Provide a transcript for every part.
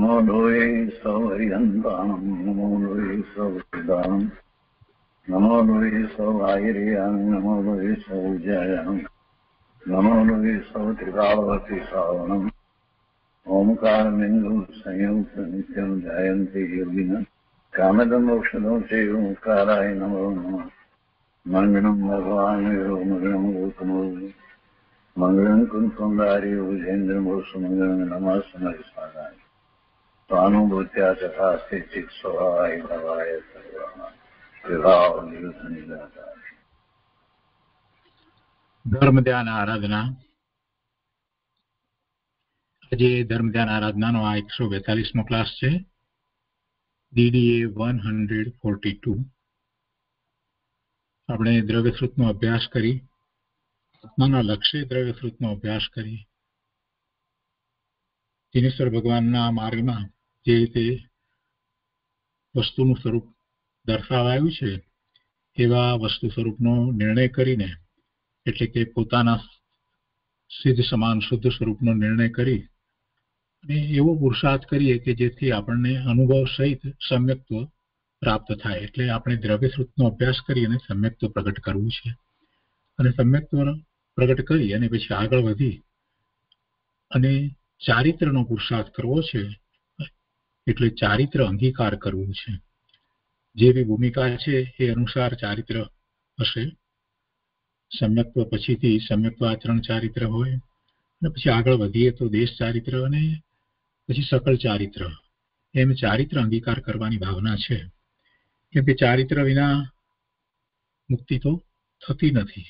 નમો લોહે સૌહરિહંતાણમ નમો લોહે સૌદાનમ નમો લોહે સૌ આયર્યામ નમો લોહે સૌ જયામ નમો લોહે સૌ ત્રિકાળવતી શ્રાવણમ ઓમકાર બિંદુ સંયુક્ત નિત્યમ જયંતિ યોગિન કામદમ ઔષધો છે ઓંકારાય નમો નમઃ મંગળમ ભગવાન મંગળમ ગૌતમો મંગળમ કુંકુંદારી ભુજેન્દ્રમો સુમંગળમ નમઃ સમરિસ્વાદાય સ્વાનુભૂત્યા તથા સ્થિતિક સ્વભાવાય ભવાય વિભાવ નિરુદ્ધ ધર્મ ધ્યાન આરાધના આજે ધર્મ ધ્યાન આરાધનાનો આ એકસો બેતાલીસમો ક્લાસ છે. DDA one hundred forty two. આપણે દ્રવ્યશ્રુતનો અભ્યાસ કરી. આત્માના લક્ષ્ય દ્રવ્યશ્રુતનો અભ્યાસ કરી. દિનેશ્વર ભગવાનના માર્ગમાં જે રીતે વસ્તુનું સ્વરૂપ દર્શાવાયું છે, એવા વસ્તુ સ્વરૂપનો નિર્ણય કરીને, એટલે કે પોતાના સિદ્ધ, સમાન, શુદ્ધ સ્વરૂપનો નિર્ણય કરી અને એવો પુરુષાર્થ કરીએ કે જેથી આપણને અનુભવ સહિત સમ્યક્ત્વ પ્રાપ્ત થાય. એટલે આપણે દ્રવ્યશ્રુતનો અભ્યાસ કરી અને સમ્યક્ત્વ પ્રગટ કરવું છે. અને સમ્યક્ત્વ પ્રગટ કરી અને પછી આગળ વધી અને ચારિત્રનો પુરુષાર્થ કરવો છે. એટલે ચારિત્ર અંગીકાર કરવું છે. જેવી ભૂમિકા છે એ અનુસાર ચારિત્ર હશે. સમ્યક્ત્વ પછીથી સમ્યક્ત્વ આચરણ ચારિત્ર હોય. અને પછી આગળ વધીએ તો દેશ ચારિત્ર અને પછી સકલ ચારિત્ર. એમ ચારિત્ર અંગીકાર કરવાની ભાવના છે. કેમ કે ચારિત્ર વિના મુક્તિ તો થતી નથી.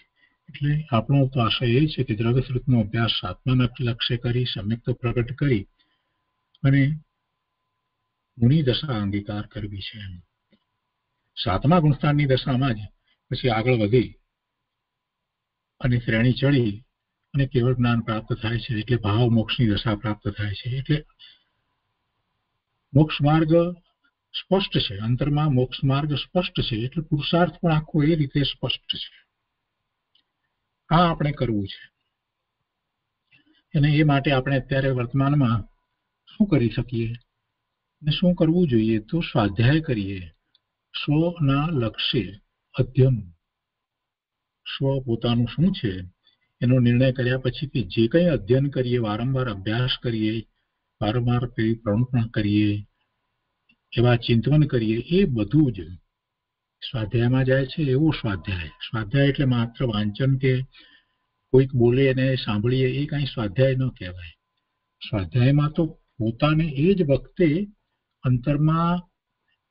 એટલે આપણો તો આશય એ છે કે દ્રવ્યશ્રુતનો અભ્યાસ આત્માના લક્ષ્ય કરી સમ્યક્ત પ્રગટ કરી અને ગુણી દશા અંગીકાર કરવી છે સાતમા ગુણસ્થાનની દશામાં જ પછી આગળ વધી અને શ્રેણી ચડી અને કેવળ જ્ઞાન પ્રાપ્ત થાય છે એટલે ભાવ મોક્ષની દશા પ્રાપ્ત થાય છે. એટલે મોક્ષ માર્ગ સ્પષ્ટ છે. અંતરમાં મોક્ષ માર્ગ સ્પષ્ટ છે. એટલે પુરુષાર્થ પણ આખો એ રીતે સ્પષ્ટ છે. આ આપણે કરવું છે. અને એ માટે આપણે અત્યારે વર્તમાનમાં શું કરી શકીએ? અને શું કરવું જોઈએ? તો સ્વાધ્યાય કરીએ. સ્વના લક્ષ્ય, અધ્યયન. સ્વ પોતાનું શું છે? એનો નિર્ણય કર્યા પછી જે કંઈ અધ્યયન કરીએ, વારંવાર અભ્યાસ કરીએ, વારંવાર પ્રવૃત્તિ કરીએ, એવા ચિંતન કરીએ, એ બધું જ સ્વાધ્યાયમાં જાય છે, એવો સ્વાધ્યાય. સ્વાધ્યાય એટલે માત્ર વાંચન કે કોઈક બોલે અને સાંભળીએ, એ કાંઈ સ્વાધ્યાય ન કહેવાય. સ્વાધ્યાયમાં તો પોતાને એ જ વખતે અંતરમાં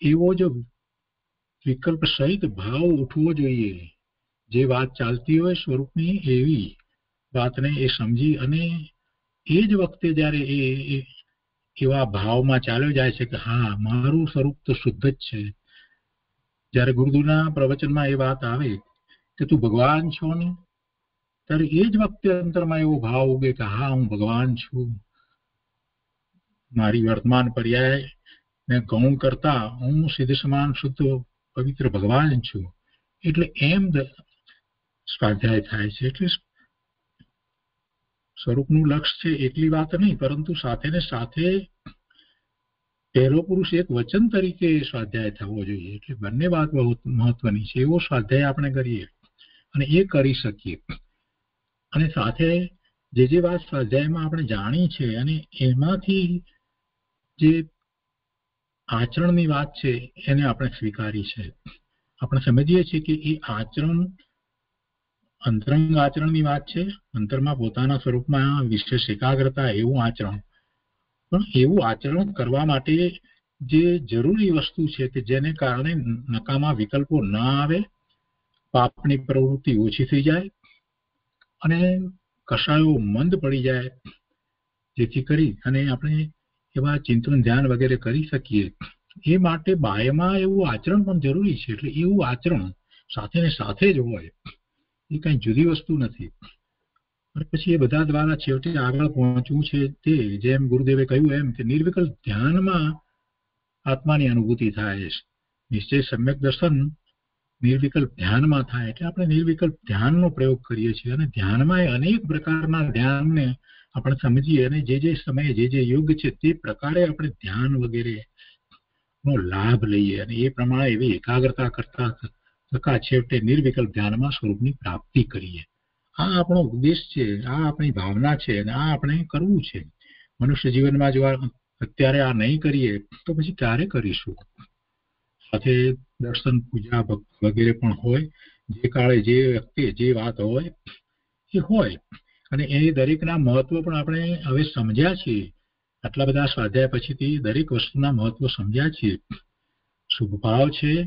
એવો જ વિકલ્પ સહિત ભાવ ઉઠવો જોઈએ. જે વાત ચાલતી હોય સ્વરૂપની એવી વાતને એ સમજી અને એ જ વખતે જ્યારે એ એવા ભાવમાં ચાલ્યો જાય છે કે હા, મારું સ્વરૂપ તો શુદ્ધ જ છે. જ્યારે ગુરુદેવના પ્રવચનમાં એ વાત આવે કે તું ભગવાન છો ને, ત્યારે એ જ વખતે અંતરમાં એવો ભાવ ઉગે કે હા, હું ભગવાન છું. મારી વર્તમાન પર્યાય ને ઘઉં કરતા હું સિદ્ધ સમાન શુદ્ધ પવિત્ર ભગવાન છું. એટલે એમ સ્વાધ્યાય થાય છે. એટલે સ્વરૂપનું લક્ષ્ય છે એટલી વાત નહીં, પરંતુ સાથે ને સાથે પહેલો પુરુષ એક વચન તરીકે સ્વાધ્યાય થવો જોઈએ. એટલે બંને વાત બહુ મહત્વની છે. એવો સ્વાધ્યાય આપણે કરીએ અને એ કરી શકીએ. અને સાથે જે જે વાત સ્વાધ્યાયમાં આપણે જાણી છે અને એમાંથી જે આચરણની વાત છે, એને આપણે સ્વીકારી છે આપણે સમજીએ છીએ કે એ આચરણ, અંતરંગ આચરણની વાત છે. અંતરમાં પોતાના સ્વરૂપમાં વિશેષ એકાગ્રતા એવું આચરણ. પણ એવું આચરણ કરવા માટે જે જરૂરી વસ્તુ છે કે જેને કારણે નકામા વિકલ્પો ન આવે, પાપની પ્રવૃત્તિ ઓછી થઈ જાય અને કશાયો મંદ પડી જાય. જેથી કરી અને આપણે એવા ચિંતન ધ્યાન વગેરે કરી શકીએ. એ માટે બાયમાં એવું આચરણ પણ જરૂરી છે. એટલે એવું આચરણ સાથે સાથે જ હોય. એ કઈ જુદી વસ્તુ નથી. અને પછી એ બધા દ્વારા છેવટે આગળ પહોંચવું છે તે જેમ ગુરુદેવે કહ્યું એમ કે નિર્વિકલ્પ ધ્યાનમાં આત્માની અનુભૂતિ થાય. નિશ્ચય સમ્યક દર્શન નિર્વિકલ્પ ધ્યાનમાં થાય. એટલે આપણે નિર્વિકલ્પ ધ્યાનનો પ્રયોગ કરીએ છીએ. અને ધ્યાનમાં અનેક પ્રકારના ધ્યાનને આપણે સમજીએ અને જે જે સમયે જે જે યોગ છે તે પ્રકારે આપણે ધ્યાન વગેરે નો લાભ લઈએ અને એ પ્રમાણે એવી એકાગ્રતા કરતા થતા છેવટે નિર્વિકલ્પ ધ્યાનમાં સ્વરૂપની પ્રાપ્તિ કરીએ. આ આપણો ઉદ્દેશ છે, આ આપણી ભાવના છે અને આ આપણે કરવું છે. મનુષ્ય જીવનમાં જો અત્યારે આ નહીં કરીએ, તો પછી ક્યારે કરીશું? સાથે દર્શન, પૂજા, ભક્ત વગેરે પણ હોય, જે કાળે જે વ્યક્તિ, જે વાત હોય, એ હોય. અને એ દરેકના મહત્વ પણ આપણે હવે સમજ્યા છીએ. આટલા બધા સ્વાધ્યાય પછીથી દરેક વસ્તુના મહત્વ સમજ્યા છીએ. શુભ ભાવ છે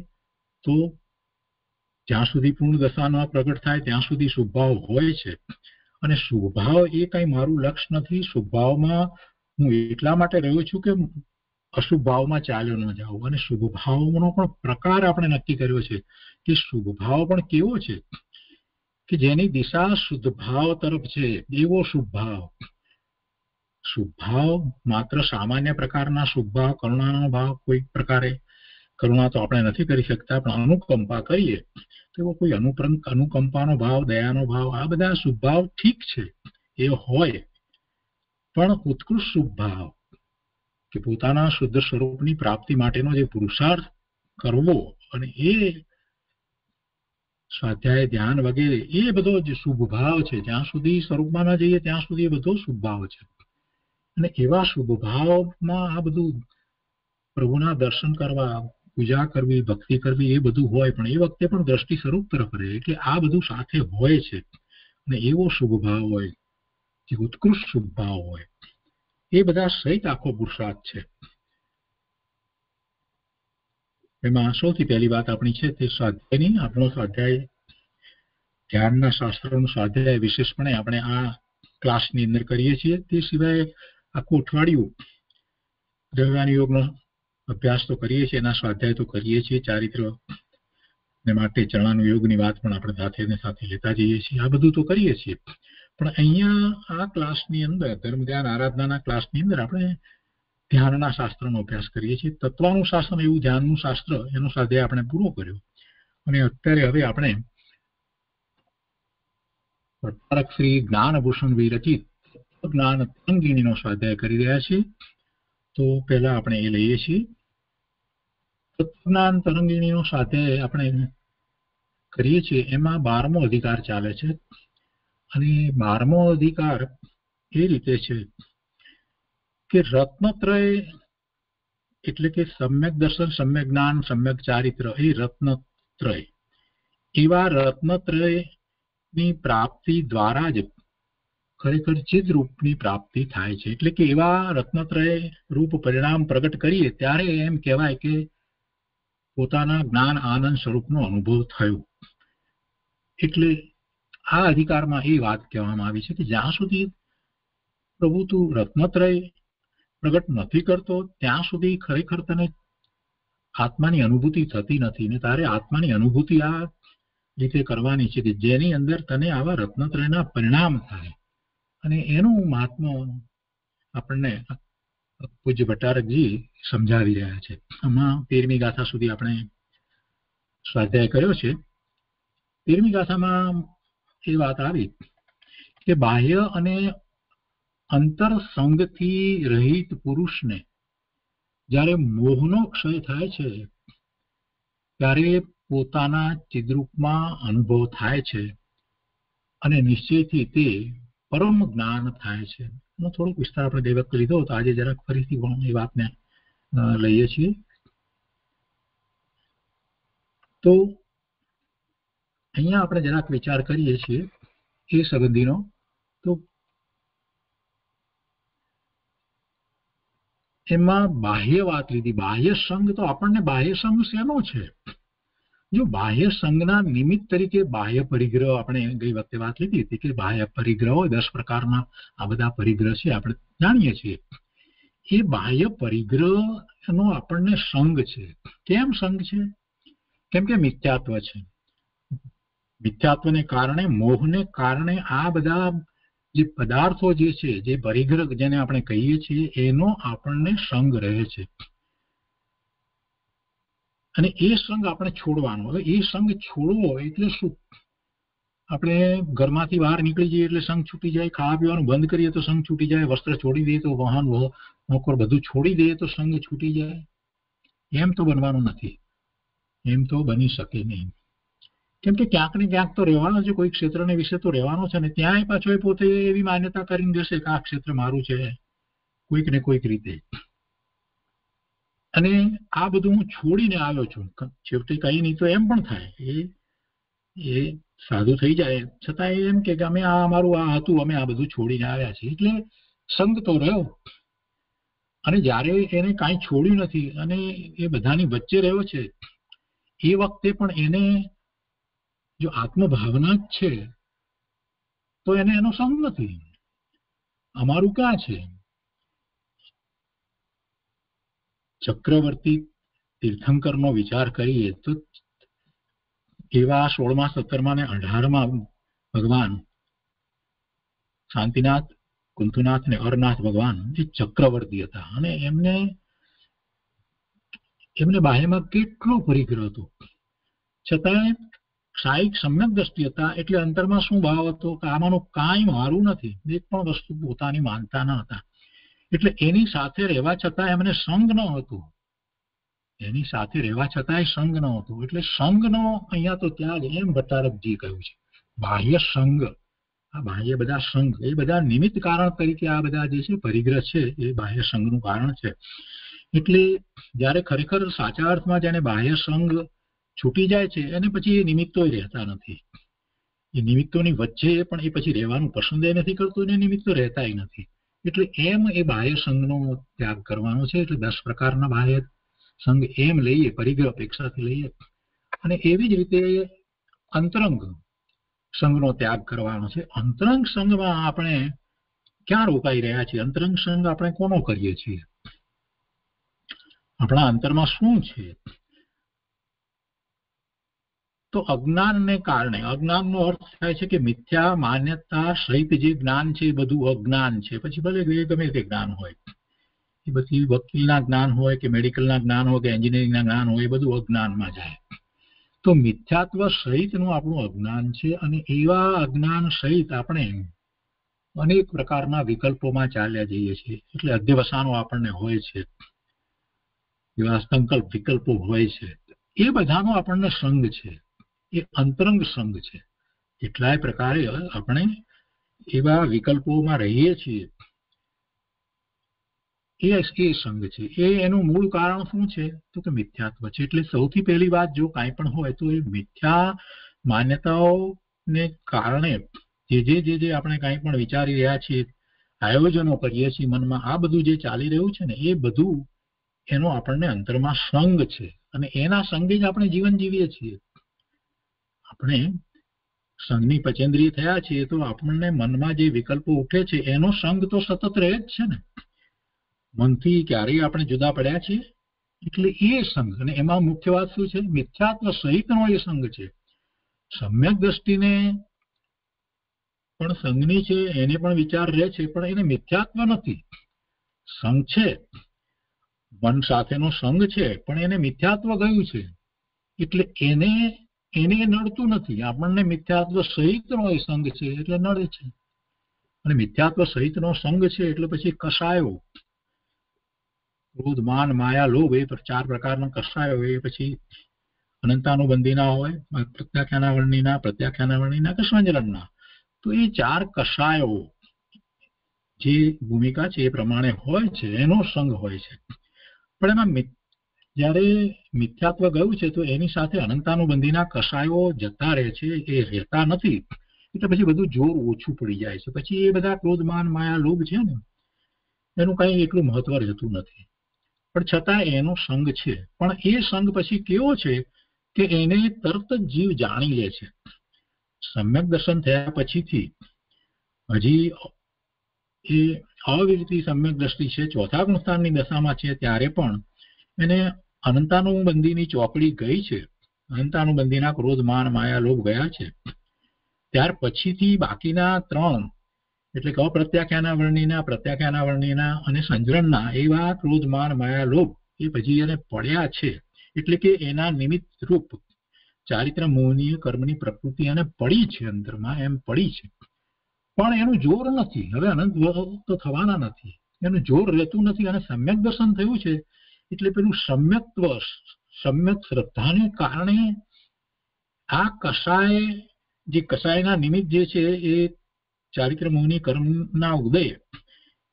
તો જ્યાં સુધી પૂર્ણ દશામાં પ્રગટ થાય ત્યાં સુધી શુભભાવ હોય છે. અને શુભભાવ એ કઈ મારું લક્ષ્ય નથી. શુભભાવમાં હું એટલા માટે રહ્યો છું કે અશુભ ભાવમાં ચાલ્યો ન જાવ અને શુભ ભાવનો પણ પ્રકાર આપણે નક્કી કર્યો છે કે શુભ ભાવ પણ કેવો છે? કે જેની દિશા શુદ્ધ ભાવ તરફ છે, એવો શુભ ભાવ. શુભ ભાવ માત્ર સામાન્ય પ્રકારના શુભ ભાવ, કરુણાનો ભાવ કોઈ પ્રકારે. કરુણા તો આપણે નથી કરી શકતા, પણ અનુકંપા કરીએ, તો એવો કોઈ અનુપ્રંત અનુકંપાનો ભાવ, દયાનો ભાવ, આ બધા શુભ ભાવ ઠીક છે, એ હોય. પણ ઉત્કૃષ્ટ શુભ ભાવ, કે પોતાના શુદ્ધ સ્વરૂપની પ્રાપ્તિ માટેનો જે પુરુષાર્થ કરવો અને એ સ્વાધ્યાય, ધ્યાન વગેરે, એ બધો જે શુભ ભાવ છે, જ્યાં સુધી સ્વરૂપમાં ના જઈએ, ત્યાં સુધી એ બધો શુભ ભાવ છે. અને એવા શુભ ભાવમાં આ બધું પ્રભુના દર્શન કરવા, પૂજા કરવી, ભક્તિ કરવી એ બધું હોય, પણ એ વખતે પણ દ્રષ્ટિ સ્વરૂપ તરફ રહે, એટલે આ બધું સાથે હોય છે. અને એવો શુભ ભાવ હોય, જે ઉત્કૃષ્ટ શુભ ભાવ હોય, એ બધા સહિત આખો પુરુષાર્થ છે. એમાં સૌથી પહેલી વાત આપણી છે તે સ્વાધ્યાયની. આપણો સ્વાધ્યાય ધ્યાનના શાસ્ત્રોનું સ્વાધ્યાય વિશેષપણે આપણે આ ક્લાસની અંદર કરીએ છીએ. તે સિવાય આખું અઠવાડિયું દ્રવ્યાન યોગનો અભ્યાસ તો કરીએ છીએ, એના સ્વાધ્યાય તો કરીએ છીએ. ચારિત્ર ને માટે ચણાનું યોગની વાત પણ આપણે સાથે સાથે લેતા જઈએ છીએ. આ બધું તો કરીએ છીએ. પણ અહીંયા આ ક્લાસની અંદર ધર્મ ધ્યાન આરાધનાના ક્લાસની અંદર આપણે ધ્યાનના શાસ્ત્રનો અભ્યાસ કરીએ છીએ. તત્વનું શાસન એવું ધ્યાનનું શાસ્ત્ર એનો સ્વાધ્યાય આપણે પૂરો કર્યો. અને અત્યારે હવે આપણે પ્રતારક શ્રી જ્ઞાનભૂષણ વિરચિત જ્ઞાન તરંગીણીનો સ્વાધ્યાય કરી રહ્યા છીએ. તો પહેલા આપણે એ લઈએ છીએ. તત્વજ્ઞાન તરંગીણીનો સ્વાધ્યાય આપણે કરીએ છીએ. એમાં બારમો અધિકાર ચાલે છે. અને બારમો અધિકાર એ રીતે છે કે રત્નત્રય એટલે કે સમ્યક દર્શન, સમ્યક જ્ઞાન, સમ્યક ચારિત્ર, એ રત્નત્રય. એવા રત્નત્રયની પ્રાપ્તિ દ્વારા જ ખરેખર ચિદ રૂપની પ્રાપ્તિ થાય છે. એટલે કે એવા રત્નત્રય રૂપ પરિણામ પ્રગટ કરીએ ત્યારે એમ કહેવાય કે પોતાના જ્ઞાન આનંદ સ્વરૂપનો અનુભવ થયો. એટલે આ અધિકારમાં એ વાત કહેવામાં આવી છે કે જ્યાં સુધી પ્રભુ તું રત્નત્રય પ્રગટ નથી કરતો, ત્યાં સુધી ખરેખર તને આત્માની અનુભૂતિ થતી નથી. ને તારે આત્માની અનુભૂતિ આ રીતે કરવાની છે કે જેની અંદર તને આવા રત્નત્રયના પરિણામ થાય. અને એનું મહાત્મ આપણને પૂજ્ય ભટ્ટારકજી સમજાવી રહ્યા છે. આમાં તેરમી ગાથા સુધી આપણે સ્વાધ્યાય કર્યો છે. તેરમી ગાથામાં એ વાત આવી કે બાહ્ય અને અંતર સંગથી રહિત પુરુષને જ્યારે મોહનો ક્ષય થાય છે, ત્યારે પોતાના ચિદ્રૂપમાં અનુભવ થાય છે અને નિશ્ચયથી તે પરમ જ્ઞાન થાય છે. એનો થોડોક વિસ્તાર આપણે ગઈ વખતે લીધો તો આજે જરાક ફરીથી પણ એ વાતને લઈએ છીએ. તો અહીંયા આપણે જરાક વિચાર કરીએ છીએ એ સંબંધીનો તો એમાં બાહ્ય વાત લીધી. બાહ્ય સંઘ તો આપણને બાહ્ય સંઘ શેનો છે? જો બાહ્ય સંઘના નિમિત્ત તરીકે બાહ્ય પરિગ્રહ આપણે ગઈ વખતે વાત લીધી હતી કે બાહ્ય પરિગ્રહો દસ પ્રકારના આ બધા પરિગ્રહ છે, આપણે જાણીએ છીએ. એ બાહ્ય પરિગ્રહનો આપણને સંઘ છે. કેમ સંઘ છે? કેમ કે મિથ્યાત્વ છે. મિથ્યાત્વને કારણે, મોહને કારણે આ બધા જે પદાર્થો જે છે, જે પરિગ્રહ જેને આપણે કહીએ છીએ, એનો આપણને સંગ રહે છે. અને એ સંગ આપણે છોડવાનો. હવે એ સંગ છોડવો એટલે શું? આપણે ઘરમાંથી બહાર નીકળી જઈએ એટલે સંઘ છૂટી જાય, ખાવા પીવાનું બંધ કરીએ તો સંઘ છૂટી જાય, વસ્ત્ર છોડી દઈએ તો વાહન નોકર બધું છોડી દઈએ તો સંઘ છૂટી જાય. એમ તો બનવાનું નથી. એમ તો બની શકે નહીં. કેમ કે ક્યાંક ને ક્યાંક તો રહેવાનો છે, કોઈ ક્ષેત્રને વિશે તો રહેવાનો છે ને ત્યાં પાછો એ પોતે એવી માન્યતા કરીને જશે કે આ ક્ષેત્ર મારું છે, કોઈક ને કોઈક રીતે. અને આ બધું હું છોડીને આવ્યો છું. છેવટે કઈ નહીં તો એમ પણ થાય. એ એ સાધુ થઈ જાય. છતાં એમ કે અમે આ અમારું આ હતું, અમે આ બધું છોડીને આવ્યા છીએ. એટલે સંગ તો રહ્યો. અને જ્યારે એને કાંઈ છોડ્યું નથી અને એ બધાની વચ્ચે રહ્યો છે, એ વખતે પણ એને જો આત્મભાવના જ છે, તો એને એનો સંગ નથી. અમારું ક્યાં છે? ચક્રવર્તી તીર્થંકરનો વિચાર કરીએ તો એવા સોળમા સત્તરમા ને અઢારમાં ભગવાન શાંતિનાથ, કુંતુનાથ ને અરનાથ ભગવાન જે ચક્રવર્તી હતા અને એમને એમને બાહ્યમાં કેટલો પરિગ્રહ હતો. છતાંય સાહિક સમ્યક દ્રષ્ટિ હતા એટલે અંતરમાં શું ભાવ હતો કે આમાંનું કાંઈ મારું નથી એક પણ વસ્તુ પોતાની માનતા ન હતા. એટલે એની સાથે રહેવા છતાં એમને સંગ ન હતો. એની સાથે રહેવા છતાંય સંગ ન હતો. એટલે સંગનો અહીંયા તો ત્યાં એમ ભટ્ટારકજી કહ્યું છે. બાહ્ય સંગ, આ બાહ્ય બધા સંઘ એ બધા નિમિત્ત કારણ તરીકે આ બધા જે છે પરિગ્રહ છે, એ બાહ્ય સંઘનું કારણ છે. એટલે જ્યારે ખરેખર સાચા અર્થમાં જેને બાહ્ય સંઘ છૂટી જાય છે અને પછી એ નિમિત્તો રહેતા નથી. એ નિમિત્તોની વચ્ચે પણ એ પછી રહેવાનું પસંદ નથી કરતું અને નિમિત્તો રહેતા નથી. એટલે એમ એ બાહ્ય સંઘનો ત્યાગ કરવાનો છે, એટલે દસ પ્રકારના બાહ્ય સંઘ એમ લઈએ, પરિગ્રહ અપેક્ષાથી લઈએ. અને એવી જ રીતે અંતરંગ સંઘનો ત્યાગ કરવાનો છે. અંતરંગ સંઘમાં આપણે ક્યાં રોકાઈ રહ્યા છીએ? અંતરંગ સંઘ આપણે કોનો કરીએ છીએ? આપણા અંતરમાં શું છે? તો અજ્ઞાનને કારણે, અજ્ઞાનનો અર્થ થાય છે કે મિથ્યા, માન્યતા સહિત જે જ્ઞાન છે એ બધું અજ્ઞાન છે. પછી ભલે ગમે તે જ્ઞાન હોય, એ બધી વકીલના જ્ઞાન હોય કે મેડિકલના જ્ઞાન હોય કે એન્જિનિયરિંગના જ્ઞાન હોય, એ બધું અજ્ઞાનમાં જાય. તો મિથ્યાત્વ સહિતનું આપણું અજ્ઞાન છે અને એવા અજ્ઞાન સહિત આપણે અનેક પ્રકારના વિકલ્પોમાં ચાલ્યા જઈએ છીએ. એટલે અધ્યવસાનો આપણને હોય છે, એવા સંકલ્પ વિકલ્પો હોય છે. એ બધાનો આપણને સંગ છે. એ અંતરંગ સંગ છે. એટલાય પ્રકારે આપણે એવા વિકલ્પોમાં રહીએ છીએ. એ એ સંઘ છે. એ એનું મૂળ કારણ શું છે? તો કે મિથ્યાત્વ છે. એટલે સૌથી પહેલી વાત જો કાંઈ પણ હોય તો એ મિથ્યા માન્યતાઓને કારણે જે જે જે જે આપણે કાંઈ પણ વિચારી રહ્યા છીએ, આયોજનો કરીએ છીએ, મનમાં આ બધું જે ચાલી રહ્યું છે ને, એ બધું એનો આપણને અંતરમાં સંગ છે. અને એના સંગે જ આપણે જીવન જીવીએ છીએ. આપણે સંઘની પચેન્દ્રિય થયા છીએ તો આપણને મનમાં જે વિકલ્પો ઉઠે છે, એનો સંઘ તો સતત રહે જ છે ને. મનથી ક્યારેય આપણે જુદા પડ્યા છીએ. એટલે એ સંઘ, અને એમાં મુખ્ય વાત શું છે? મિથ્યાત્વ સહિતનો એ સંઘ છે. સમ્યક દ્રષ્ટિને પણ સંઘની છે, એને પણ વિચાર રહે છે, પણ એને મિથ્યાત્વ નથી. સંઘ છે. મન સાથેનો સંઘ છે, પણ એને મિથ્યાત્વ ગયું છે. એટલે એને એને નડતું નથી. આપણને મિથ્યાત્વ સહિતનો એ સંઘ છે એટલે નડે છે. અને મિથ્યાત્વ સહિતનો સંઘ છે એટલે પછી કસાયો. ક્રોધ, માન, માયા, લોભ એ ચાર પ્રકારના કસાયો એ પછી અનંતાનુબંધીના હોય પ્રત્યાખ્યાના વર્ણિના પ્રત્યાખ્યાના વર્ણિના કે સ્વંજનના તો એ ચાર કસાયો જે ભૂમિકા છે એ પ્રમાણે હોય છે, એનો સંઘ હોય છે. પણ એમાં જ્યારે મિથ્યાત્વ ગયું છે, તો એની સાથે અનંતાનુબંધીના કસાયો જતા રહે છે, એ રહેતા નથી. એટલે પછી બધું જોર ઓછું પડી જાય છે. પછી એ બધા ક્રોધમાન માયા લોભ છે ને, એનું કઈ એટલું મહત્વ રહેતું નથી. પણ છતાં એનો સંગ છે. પણ એ સંગ પછી કેવો છે કે એને તરત જ જીવ જાણી લે છે. સમ્યક દર્શન થયા પછીથી હજી એ અવિરતી સમ્યક દ્રષ્ટિ છે. ચોથા ગુણસ્થાનની દશામાં છે ત્યારે પણ એને અનંતાનુબંધીની ચોપડી ગઈ છે. અનંતાનુબંધીના ક્રોધ, માન, માયા, લોભ ગયા છે. ત્યાર પછીથી બાકીના ત્રણ, એટલે કે અપ્રત્યાખ્યાના વર્ણિના પ્રત્યાખ્યાના વર્ણિના અને સંજરણના એવા ક્રોધ, માન, માયા, લોભ એ પછી એને પડ્યા છે. એટલે કે એના નિમિત્ત રૂપ ચારિત્ર, મોહનીય કર્મની પ્રકૃતિ એને પડી છે અંદરમાં એમ પડી છે. પણ એનું જોર નથી. હવે અનંત તો થવાના નથી. એનું જોર રહેતું નથી અને સમ્યક દર્શન થયું છે. એટલે પેલું સમ્યક્ત્વ સમ્યક શ્રદ્ધાને કારણે આ કષાય જે કષાયના નિમિત્ત જે છે એ ચારિત્રમોહની કર્મના ઉદય,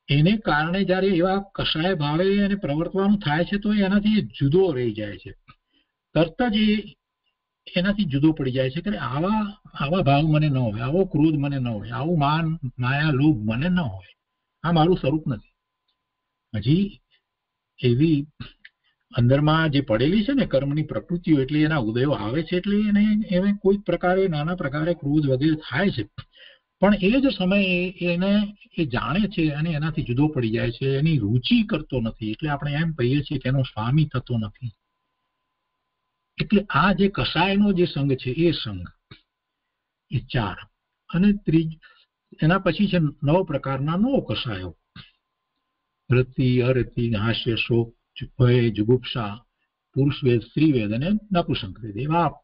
એને કારણે જ્યારે એવા કષાય ભાવે એને પ્રવર્તવાનું થાય છે તો એનાથી જુદો રહી જાય છે. તરત જ એનાથી જુદો પડી જાય છે કે આવા આવા ભાવ મને ન હોય, આવો ક્રોધ મને ન હોય, આવું માન માયા લોભ મને ન હોય. આ મારું સ્વરૂપ નથી. હજી એવી અંદરમાં જે પડેલી છે ને કર્મની પ્રકૃતિઓ, એટલે એના ઉદયો આવે છે, એટલે એને એને કોઈ પ્રકારે, નાના પ્રકારે ક્રોધ વગેરે થાય છે. પણ એ જ સમયે એને, એ જાણે છે અને એનાથી જુદો પડી જાય છે, એની રુચિ કરતો નથી, એટલે આપણે એમ કહીએ છીએ કે એનો સ્વામી થતો નથી. એટલે આ જે કસાયનો જે સંઘ છે, એ સંઘ એ ચાર. અને ત્રીજ, એના પછી છે નવ પ્રકારના નવ કસાયો. રતિ અરતિ હાસ્ય શોક ભય જુગુપ્સા પુરુષ વેદ સ્ત્રી વેદ અને નપુસંક એવા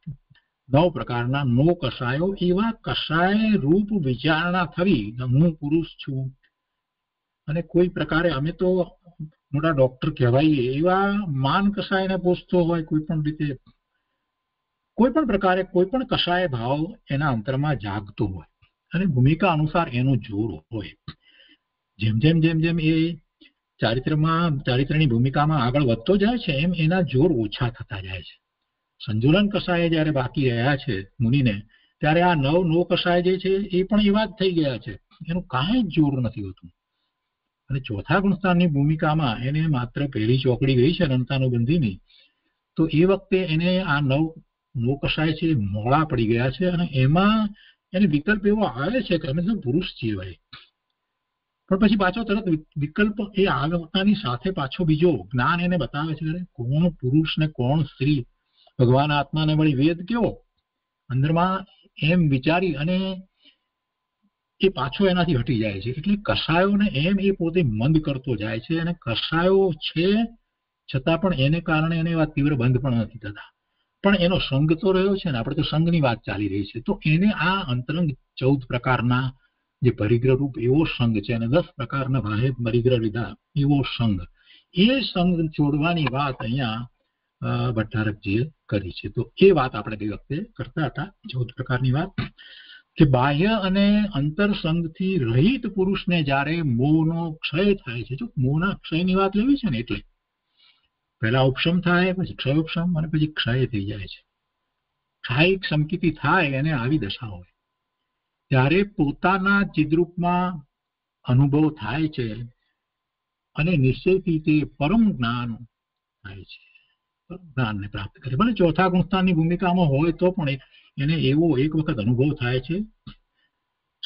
નવ પ્રકારના નો કસાયો, એવા કસાય રૂપ વિચારણા થવી. હું પુરુષ છું. અને કોઈ પ્રકારે અમે તો મોટા ડોક્ટર કહેવાઈએ, એવા માન કસાયને પૂછતો હોય કોઈ પણ રીતે. કોઈ પણ પ્રકારે કોઈ પણ કસાય ભાવ એના અંતરમાં જાગતો હોય. અને ભૂમિકા અનુસાર એનું જોર હોય. જેમ જેમ જેમ જેમ એ ચારિત્રમાં, ચારિત્રની ભૂમિકામાં આગળ વધતો જાય છે, એમ એના જોર ઓછા થતા જાય છે. સંજોલન કસાય જ્યારે બાકી રહ્યા છે મુનિને, ત્યારે આ નવ નો કસાય જે છે એ પણ એવા જ થઈ ગયા છે. એનું કાંઈ જ જોર નથી હોતું. અને ચોથા ગુણસ્થાનની ભૂમિકામાં એને માત્ર પહેલી ચોકડી ગઈ છે અનંતાનુબંધીની, તો એ વખતે એને આ નવ નો કસાય છે મોડા પડી ગયા છે અને એમાં એને વિકલ્પ એવો આવે છે કે અમે તો પુરુષ છીએ ભાઈ. પણ પછી પાછો તરત વિકલ્પ એ આગમતાની સાથે પાછો બીજો જ્ઞાન એને બતાવે છે કોણ પુરુષ ને કોણ સ્ત્રી? ભગવાન આત્માને વળી વેદ કેવો અંદરમાં એમ વિચારી અને એ પાછો એનાથી હટી જાય છે. એટલે કસાયોને એમ એ પોતે મંદ કરતો જાય છે અને કસાયો છે છતાં પણ એને કારણે એને એવા તીવ્ર બંધ પણ નથી થતા. પણ એનો સંગ તો રહ્યો છે ને, આપણે તો સંઘની વાત ચાલી રહી છે. તો એને આ અંતરંગ ચૌદ પ્રકારના જે પરિગ્રહ રૂપ એવો સંઘ છે અને દસ પ્રકારના બાહ્ય પરિગ્રહ લીધા એવો સંઘ. એ સંઘ છોડવાની વાત અહીંયા ભટ્ટારકજીએ કરી છે. તો એ વાત આપણે ગઈ વખતે કરતા હતા, ચૌદ પ્રકારની વાત, કે બાહ્ય અને અંતર સંઘથી રહિત પુરુષને જ્યારે મોહનો ક્ષય થાય છે, જો મોહના ક્ષયની વાત લેવી છે ને એટલે પહેલા ઉપશમ થાય, પછી ક્ષય ઉપશમ અને પછી ક્ષય થઈ જાય છે. ક્ષાયિક સંકિતિ થાય, એને આવી દશા હોય. ત્યારે પોતાના ચિદ્રૂપમાં અનુભવ થાય છે અને નિશ્ચયથી તે પરમ જ્ઞાન થાય છે. જ્ઞાનને પ્રાપ્ત કરે ભલે ચોથા ગુણસ્થાનની ભૂમિકામાં હોય તો પણ એને એવો એક વખત અનુભવ થાય છે.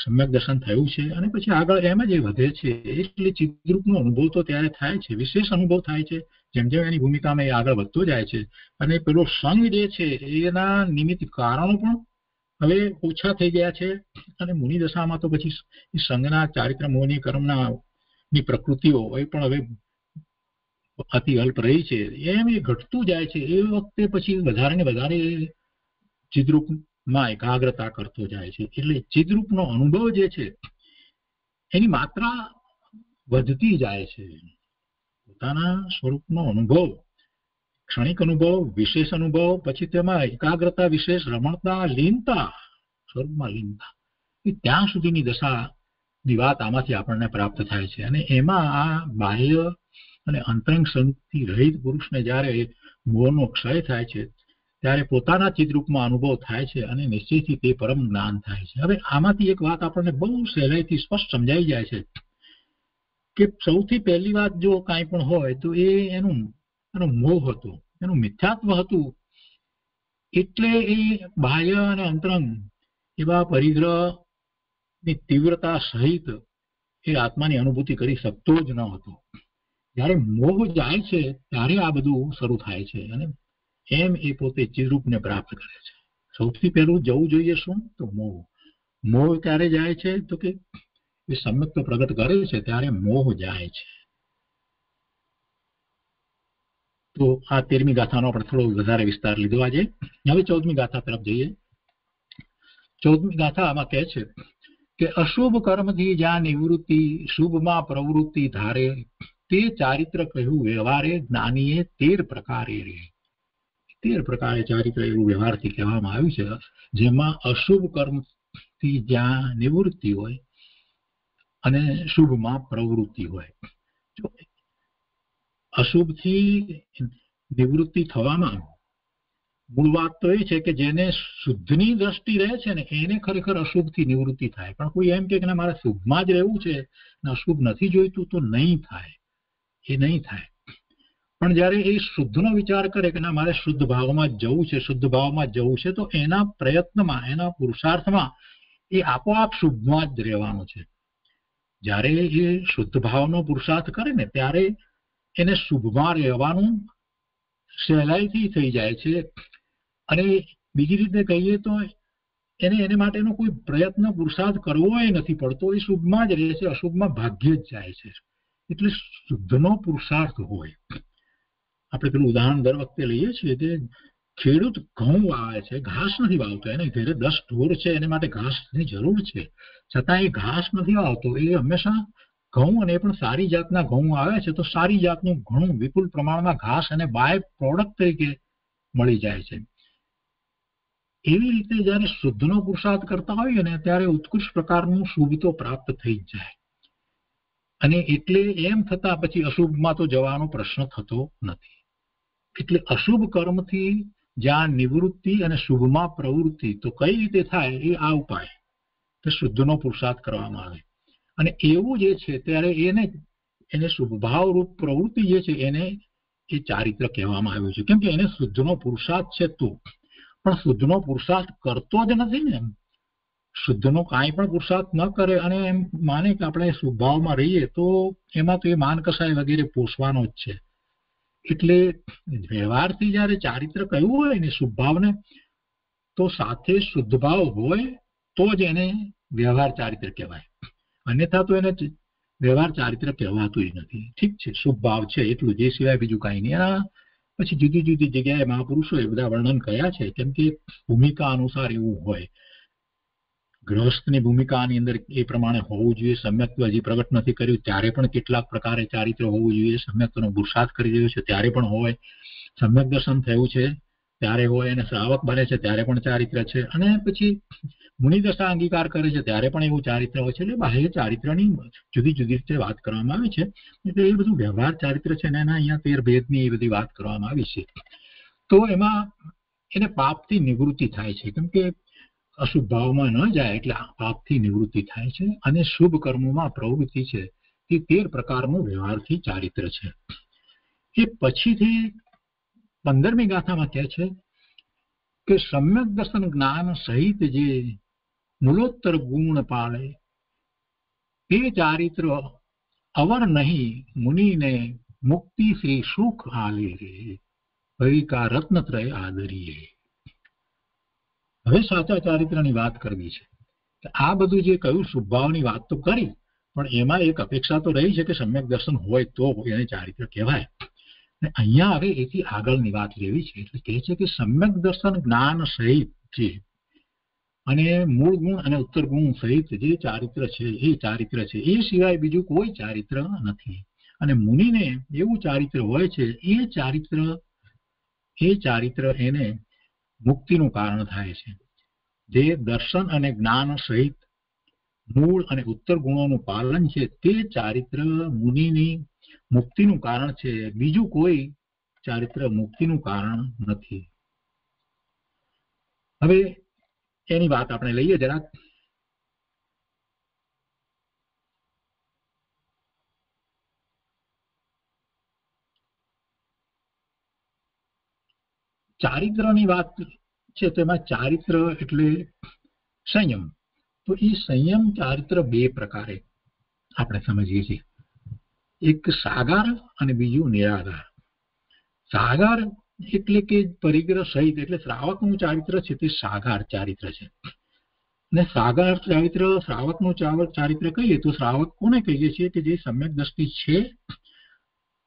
સમ્યક દર્શન થયું છે અને પછી આગળ એમ જ એ વધે છે. એટલે ચિદ્રૂપનો અનુભવ તો ત્યારે થાય છે. વિશેષ અનુભવ થાય છે. જેમ જેમ એની ભૂમિકામાં એ આગળ વધતો જાય છે. અને પેલો સંગ જે છે એના નિમિત્ત કારણો પણ હવે ઓછા થઈ ગયા છે અને મુનિ દશામાં તો પછી સંઘના ચારિત્ર મોહની કર્મના ની પ્રકૃતિઓ એ પણ હવે અતિ અલ્પ રહી છે. એમ એ ઘટતું જાય છે. એ વખતે પછી વધારે ને વધારે ચિદ્રુપમાં એકાગ્રતા કરતો જાય છે. એટલે ચિદ્રુપનો અનુભવ જે છે, એની માત્રા વધતી જાય છે. પોતાના સ્વરૂપનો અનુભવ ક્ષણિક અનુભવ, વિશેષ અનુભવ, પછી તેમાં એકાગ્રતા વિશેષ, રમણતા, લીનતા, સ્વરૂપમાં લીનતા. એ ત્યાં સુધીની દશાની વાત આમાંથી આપણને પ્રાપ્ત થાય છે. અને એમાં આ બાહ્ય અને અંતરંગ સંગથી રહિત પુરુષને જ્યારે મોહનો ક્ષય થાય છે, ત્યારે પોતાના ચિત્રૂપમાં અનુભવ થાય છે અને નિશ્ચયથી તે પરમ જ્ઞાન થાય છે. હવે આમાંથી એક વાત આપણને બહુ સહેલાઈથી સ્પષ્ટ સમજાઈ જાય છે કે સૌથી પહેલી વાત જો કાંઈ પણ હોય, તો એ એનું એનો મોહ હતો, એનું મિથ્યાત્વ હતું. એટલે એ બાહ્ય અને અંતરંગ એવા પરિગ્રહ તીવ્રતા સહિત એ આત્માની અનુભૂતિ કરી શકતો જ ન હતો. જ્યારે મોહ જાય છે, ત્યારે આ બધું શરૂ થાય છે અને એમ એ પોતે ચિરૂપને પ્રાપ્ત કરે છે. સૌથી પહેલું જવું જોઈએ શું? તો મોહ. મોહ ક્યારે જાય છે? તો કે એ સમ્યક પ્રગટ કરે છે, ત્યારે મોહ જાય છે. તો આ તેરમી ગાથાનો આપણે થોડો વધારે વિસ્તાર લીધો આજે. હવે ચૌદમી ગાથા તરફ જઈએ. ચૌદમી ગાથા આમાં કહે છે કે અશુભ કર્મથી જ્યાં નિવૃત્તિ, શુભમાં પ્રવૃત્તિ ધારે, તે ચારિત્ર કહ્યું વ્યવહારે, જ્ઞાનીએ તેર પ્રકારે રે. તેર પ્રકારે ચારિત્ર એવું વ્યવહારથી કહેવામાં આવ્યું છે. જેમાં અશુભ કર્મથી જ્યાં નિવૃત્તિ હોય અને શુભમાં પ્રવૃત્તિ હોય. અશુભથી નિવૃત્તિ થવામાં મૂળ વાત તો એ છે કે જેને શુદ્ધની દ્રષ્ટિ રહે છે ને એને ખરેખર અશુભથી નિવૃત્તિ થાય. પણ કોઈ એમ કે મારે શુભમાં જ રહેવું છે ને અશુભ નથી જોઈતું તો નહીં થાય. એ નહીં થાય. પણ જ્યારે એ શુદ્ધનો વિચાર કરે કે ના, મારે શુદ્ધ ભાવમાં જવું છે, શુદ્ધ ભાવમાં જવું છે, તો એના પ્રયત્નમાં, એના પુરુષાર્થમાં એ આપોઆપ શુભમાં જ રહેવાનું છે. જ્યારે એ શુદ્ધ ભાવનો પુરુષાર્થ કરે ને, ત્યારે એને શુભમાં રહેવાનું સહેલાઈથી થઈ જાય છે. અને બીજી રીતે કહીએ તો એને એને માટેનો કોઈ પ્રયત્ન પુરુષાર્થ કરવો નથી પડતો. એ શુભમાં જ રહે છે, અશુભમાં ભાગ્ય જ જાય છે. એટલે શુદ્ધનો પુરુષાર્થ હોય. આપણે પેલું ઉદાહરણ દર વખતે લઈએ છીએ કે ખેડૂત ઘઉં વાવે છે, ઘાસ નથી વાવતો, એને ઘરે દસ ઢોર છે, એને માટે ઘાસની જરૂર છે. છતાં એ ઘાસ નથી વાવતો, એ હંમેશા ઘઉં અને એ પણ સારી જાતના ઘઉં આવે છે, તો સારી જાતનું ઘણું વિપુલ પ્રમાણમાં ઘાસ અને બાય પ્રોડક્ટ તરીકે મળી જાય છે. એવી રીતે જ્યારે શુદ્ધનો પુરુષાર્થ કરતા હોઈએ ને, ત્યારે ઉત્કૃષ્ટ પ્રકારનું શુભ તો પ્રાપ્ત થઈ જ જાય. અને એટલે એમ થતા પછી અશુભમાં તો જવાનો પ્રશ્ન થતો નથી. એટલે અશુભ કર્મથી જ્યાં નિવૃત્તિ અને શુભમાં પ્રવૃત્તિ, તો કઈ રીતે થાય એ આ ઉપાય. કે શુદ્ધનો પુરુષાર્થ કરવામાં આવે. અને એવું જે છે, ત્યારે એને એને શુભભાવ રૂપ પ્રવૃત્તિ જે છે, એને એ ચારિત્ર કહેવામાં આવ્યું છે. કેમ કે એને શુદ્ધનો પુરુષાર્થ છે તો. પણ શુદ્ધનો પુરુષાર્થ કરતો જ નથી ને શુદ્ધનો કાંઈ પણ પુરુષાર્થ ન કરે અને એમ માને કે આપણે શુભભાવમાં રહીએ તો એમાં તો એ માન કસાય વગેરે પોષવાનો જ છે. એટલે વ્યવહારથી જ્યારે ચારિત્ર કહ્યું હોય ને શુભભાવને તો સાથે શુદ્ધભાવ હોય તો જ એને વ્યવહાર ચારિત્ર કહેવાય. અન્યથા તો એને વ્યવહાર ચારિત્ર કહેવાતું જ નથી. ઠીક છે, શુભ ભાવ છે એટલું, જે સિવાય બીજું કાંઈ નહીં. એના પછી જુદી જુદી જગ્યાએ મહાપુરુષો એ બધા વર્ણન કર્યા છે, કેમ કે ભૂમિકા અનુસાર એવું હોય. ગ્રહસ્થની ભૂમિકાની અંદર એ પ્રમાણે હોવું જોઈએ, સમ્યક્ત્વ હજી પ્રગટ નથી કર્યું, ત્યારે પણ કેટલાક પ્રકારે ચારિત્ર હોવું જોઈએ, સમ્યક્ત્વનો પુરુષાર્થ કરી રહ્યો છે, ત્યારે પણ હોય. સમ્યક દર્શન થયું છે ત્યારે હોય અને શ્રાવક બને છે, ત્યારે પણ ચારિત્ર છે. અને પછી મુનિદશા અંગીકાર કરે છે, ત્યારે પણ એવું ચારિત્ર હોય છે. એટલે બાહ્ય ચારિત્રની જુદી જુદી રીતે વાત કરવામાં આવી છે. એટલે એ બધું વ્યવહાર ચારિત્ર છે એના અહીંયા તેર ભેદની એ બધી વાત કરવામાં આવી છે. તો એમાં એને પાપથી નિવૃત્તિ થાય છે. કેમ કે અશુભ ભાવમાં ન જાય એટલે પાપથી નિવૃત્તિ થાય છે અને શુભ કર્મોમાં પ્રવૃત્તિ છે. તે તેર પ્રકારનું વ્યવહારથી ચારિત્ર છે. એ પછીથી પંદરમી ગાથામાં કહે છે કે સમ્યક દર્શન જ્ઞાન સહિત જે મૂલોત્તર ગુણ પાળે, એ ચારિત્ર અવર નહીં મુનિને મુક્તિ શ્રી સુખ હાલે રે, હરિકા રત્નત્રય આદરીએ. હવે સાચા ચારિત્રની વાત કરવી છે આ બધું જે કહ્યું શુભભાવની વાત તો કરી, પણ એમાં એક અપેક્ષા તો રહી છે કે સમ્યક દર્શન હોય તો એને ચારિત્ર કહેવાય. અને અહીંયા હવે એથી આગળની વાત લેવી છે. એટલે કહે છે કે સમ્યક દર્શન જ્ઞાન સહિત છે અને મૂળ ગુણ અને ઉત્તર ગુણ સહિત જે ચારિત્ર છે, એ ચારિત્ર છે. એ સિવાય બીજું કોઈ ચારિત્ર નથી. અને મુનિને એવું ચારિત્ર હોય છે, એ ચારિત્ર એ ચારિત્ર એને મુક્તિનું કારણ થાય છે. જે દર્શન અને જ્ઞાન સહિત મૂળ અને ઉત્તર ગુણોનું પાલન છે, તે ચારિત્ર મુનિની મુક્તિનું કારણ છે. બીજું કોઈ ચારિત્ર મુક્તિનું કારણ નથી. હવે એની વાત આપણે લઈએ જરાક. ચારિત્રની વાત છે તેમાં ચારિત્ર એટલે સંયમ. તો એ સંયમ ચારિત્ર બે પ્રકારે આપણે સમજીએ છીએ. એક સાગાર અને બીજું નિરાધાર. સાગાર એટલે કે પરિગ્રહ સહિત, એટલે શ્રાવકનું ચારિત્ર છે તે સાગાર ચારિત્ર છે. ને સાગાર ચારિત્ર, શ્રાવકનું ચારિત્ર કહીએ તો શ્રાવક કોને કહીએ છીએ કે જે સમ્યક દ્રષ્ટિ છે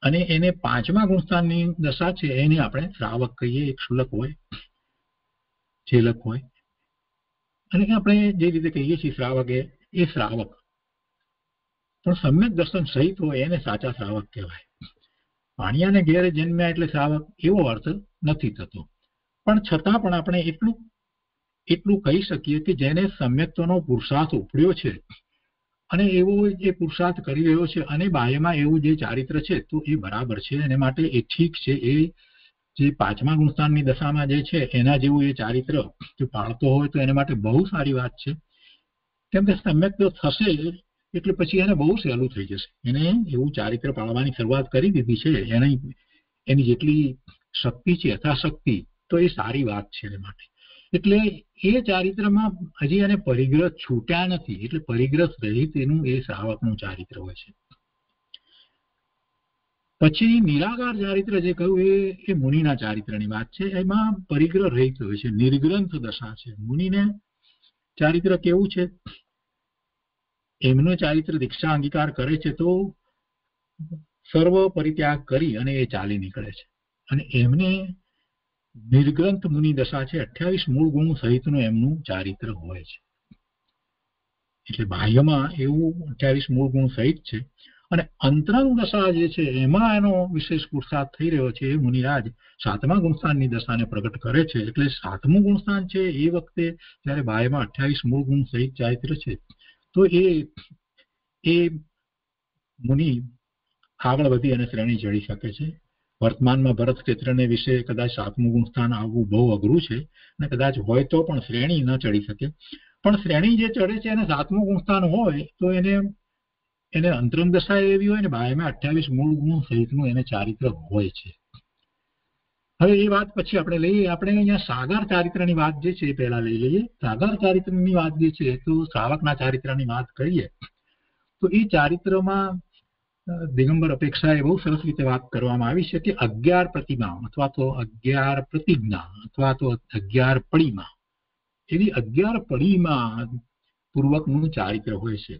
અને એને પાંચમા ગુણસ્થાનની દશા છે એને આપણે શ્રાવક કહીએ, એક શુલક હોય છેલક હોય. અને આપણે જે રીતે કહીએ છીએ શ્રાવક, એ શ્રાવક. પણ સમ્યક દર્શન સહિત હોય એને સાચા શ્રાવક કહેવાય. પાણિયાને ઘેરે જન્મ્યા એટલે શ્રાવક એવો અર્થ નથી થતો. પણ છતાં પણ આપણે એટલું એટલું કહી શકીએ કે જેને સમ્યક્તનો પુરુષાર્થ ઉપડ્યો છે અને એવો જે પુરુષાર્થ કરી રહ્યો છે અને બાહ્યમાં એવું જે ચારિત્ર છે તો એ બરાબર છે એને માટે એ ઠીક છે. એ જે પાંચમા ગુણસ્થાનની દશામાં જે છે એના જેવું એ ચારિત્ર જો પાળતો હોય તો એના માટે બહુ સારી વાત છે. કેમ કે સમ્યક તો થશે એટલે પછી એને બહુ સહેલું થઈ જશે. એને એવું ચારિત્ર પાળવાની શરૂઆત કરી દીધી છે. એને એની જેટલી શક્તિ છે, યથાશક્તિ, તો એ સારી વાત છે એને માટે. એટલે એ ચારિત્રમાં હજી એને પરિગ્રહ છૂટ્યા નથી. એટલે પરિગ્રહ રહિત એનું એ શ્રાવકનું ચારિત્ર હોય છે. પછી નિરાકાર ચારિત્ર જે કહ્યું એ એ મુનિના ચારિત્રની વાત છે. એમાં પરિગ્રહ રહિત હોય છે. નિર્ગ્રંથ દશા છે. મુનિને ચારિત્ર કેવું છે? એમનું ચારિત્ર દીક્ષા અંગીકાર કરે છે તો સર્વ પરિત્યાગ કરી અને એ ચાલી નીકળે છે. અને એમને નિર્ગ્રંથ મુનિ દશા છે, અઠ્યાવીસ મૂળ ગુણ સહિતનું એમનું ચારિત્ર હોય છે. એટલે બાહ્યમાં એવું અઠ્યાવીસ મૂળ ગુણ સહિત છે. અને અંતરંગ દશા જે છે, એમાં એનો વિશેષ પુરુષાર્થ થઈ રહ્યો છે. એ મુનિરાજ સાતમા ગુણસ્થાનની દશાને પ્રગટ કરે છે. એટલે સાતમું ગુણસ્થાન છે એ વખતે જ્યારે બાહ્યમાં અઠ્યાવીસ મૂળ ગુણ સહિત ચારિત્ર છે. તો એ એ મુનિ આગળ વધી અને શ્રેણી ચડી શકે છે. વર્તમાનમાં ભરત ક્ષેત્રને વિશે કદાચ સાતમું ગુણસ્થાન આવવું બહુ અઘરું છે અને કદાચ હોય તો પણ શ્રેણી ન ચડી શકે. પણ શ્રેણી જે ચડે છે એને સાતમું ગુણસ્થાન હોય તો એને એને અંતરંગ દશા એવી હોય ને બાયમાં અઠ્યાવીસ મૂળ ગુણ સહિતનું એને ચારિત્ર હોય છે. હવે એ વાત પછી આપણે લઈએ, આપણે અહીંયા સાગર ચારિત્રની વાત જે છે એ પહેલા લઈ લઈએ. સાગર ચારિત્રની વાત જે છે, તો શ્રાવકના ચારિત્રની વાત કરીએ, તો એ ચારિત્રમાં દિગંબર અપેક્ષાએ બહુ સરસ રીતે વાત કરવામાં આવી છે કે અગિયાર પ્રતિમા, અથવા તો અગિયાર પ્રતિજ્ઞા, અથવા તો અગિયાર પડીમાં. એવી અગિયાર પડીમાં પૂર્વકનું ચારિત્ર હોય છે.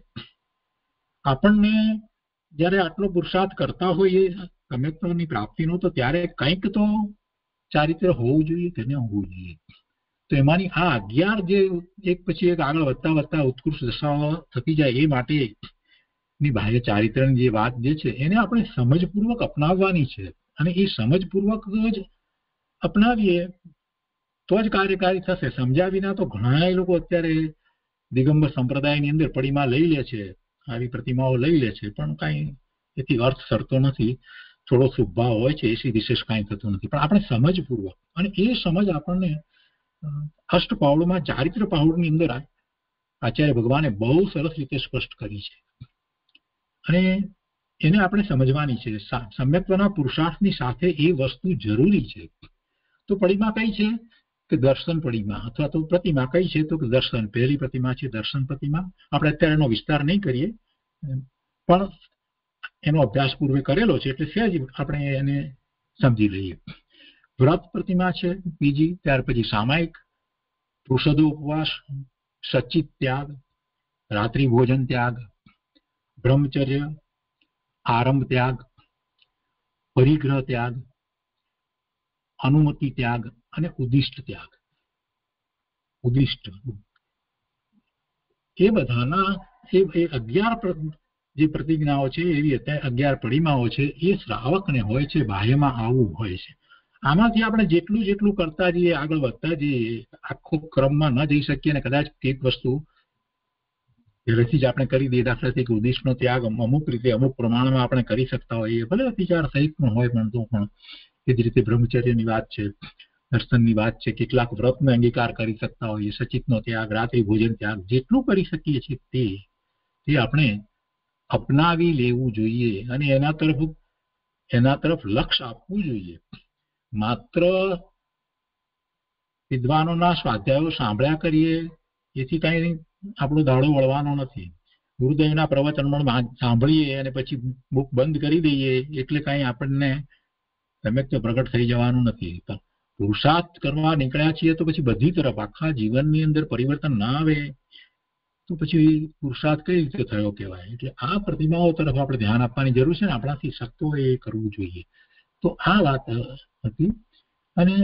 આપણને જ્યારે આટલો પુરુષાર્થ કરતા હોઈએ ગમે પ્રાપ્તિનો તો ત્યારે કંઈક તો ચારિત્ર હોવું જોઈએ કે ન હોવું જોઈએ? તો એમાંની આ અગિયાર જે એક પછી એક આગળ વધતા વધતા ઉત્કૃષ્ટ દશાઓ થતી જાય એ માટે ની બાહ્ય ચારિત્રની જે વાત જે છે, એને આપણે સમજપૂર્વક અપનાવવાની છે. અને એ સમજપૂર્વક જ અપનાવીએ તો જ કાર્યકારી થશે. સમજ્યા વિના તો ઘણા લોકો અત્યારે દિગંબર સંપ્રદાયની અંદર પડીમાં લઈ લે છે, આવી પ્રતિમાઓ લઈ લે છે. પણ કાંઈ એથી અર્થ સરતો નથી. થોડો શુભભાવ હોય છે એસી વિશેષ કાંઈ થતું નથી. પણ આપણે સમજપૂર્વક, અને એ સમજ આપણને ફર્સ્ટ પાવડોમાં ચારિત્ર પાવડની અંદર આચાર્ય ભગવાને બહુ સરસ રીતે સ્પષ્ટ કરી છે. અને એને આપણે સમજવાની છે સમ્યક્તના પુરુષાર્થની સાથે એ વસ્તુ જરૂરી છે. તો પડીમાં કઈ છે? કે દર્શન પડીમાં, અથવા તો પ્રતિમા કઈ છે? તો કે દર્શન, પહેલી પ્રતિમા છે, દર્શન પ્રતિમા. આપણે અત્યારે એનો વિસ્તાર નહીં કરીએ. પણ એનો અભ્યાસ પૂર્વે કરેલો છે એટલે સહેજ આપણે એને સમજી લઈએ. વ્રત પ્રતિમા છે, બીજી, ત્યાર પછી સામાયિક પુરુષદો ઉપવાસ સચિત ત્યાગ, રાત્રિ ભોજન ત્યાગ, બ્રહ્મચર્ય, આરંભ ત્યાગ, પરિગ્રહ ત્યાગ, અનુમતિ ત્યાગ અને ઉદિષ્ટ ત્યાગ. ઉદિષ્ટ એ બધાના એ અગિયાર જે પ્રતિજ્ઞાઓ છે એવી અગિયાર પડીમાઓ છે, એ શ્રાવકને હોય છે, બાહ્યમાં આવવું હોય છે. આમાંથી આપણે જેટલું જેટલું કરતા જઈએ, આગળ વધતા જઈએ, આખો ક્રમમાં ન જઈ શકીએ અને કદાચ એક વસ્તુ પહેલેથી જ આપણે કરી દઈએ દાખલા તરીકે ઉદ્દેશનો ત્યાગ અમુક રીતે અમુક પ્રમાણમાં આપણે કરી શકતા હોઈએ, ભલે અતિચાર સહિત પણ હોય પણ તો પણ એ જ રીતે બ્રહ્મચર્યની વાત છે, દર્શનની વાત છે, કેટલાક વ્રતનો અંગીકાર કરી શકતા હોઈએ, સચિતનો ત્યાગ, રાત્રિ ભોજન ત્યાગ, જેટલું કરી શકીએ છીએ તે તે આપણે અપનાવી લેવું જોઈએ અને એના તરફ એના તરફ લક્ષ આપવું જોઈએ. માત્ર વિદ્વાનોના સ્વાધ્યાયો સાંભળ્યા કરીએ, એથી કઈ આપણો દાડો વળવાનો નથી. ગુરુદેવના પ્રવચન પણ સાંભળીએ અને પછી બુક બંધ કરી દઈએ, એટલે કઈ આપણને સમ્યક પ્રગટ થઈ જવાનું નથી. પુરુષાર્થ કરવા નીકળ્યા છીએ તો પછી બધી તરફ આખા જીવનની અંદર પરિવર્તન ના આવે. તો પછી પુરુષાર્થ કઈ રીતે થયો કહેવાય? એટલે આ પ્રતિમાઓ તરફ આપણે ધ્યાન આપવાની જરૂર છે ને આપણાથી શકતો એ કરવું જોઈએ. તો આ વાત હતી. અને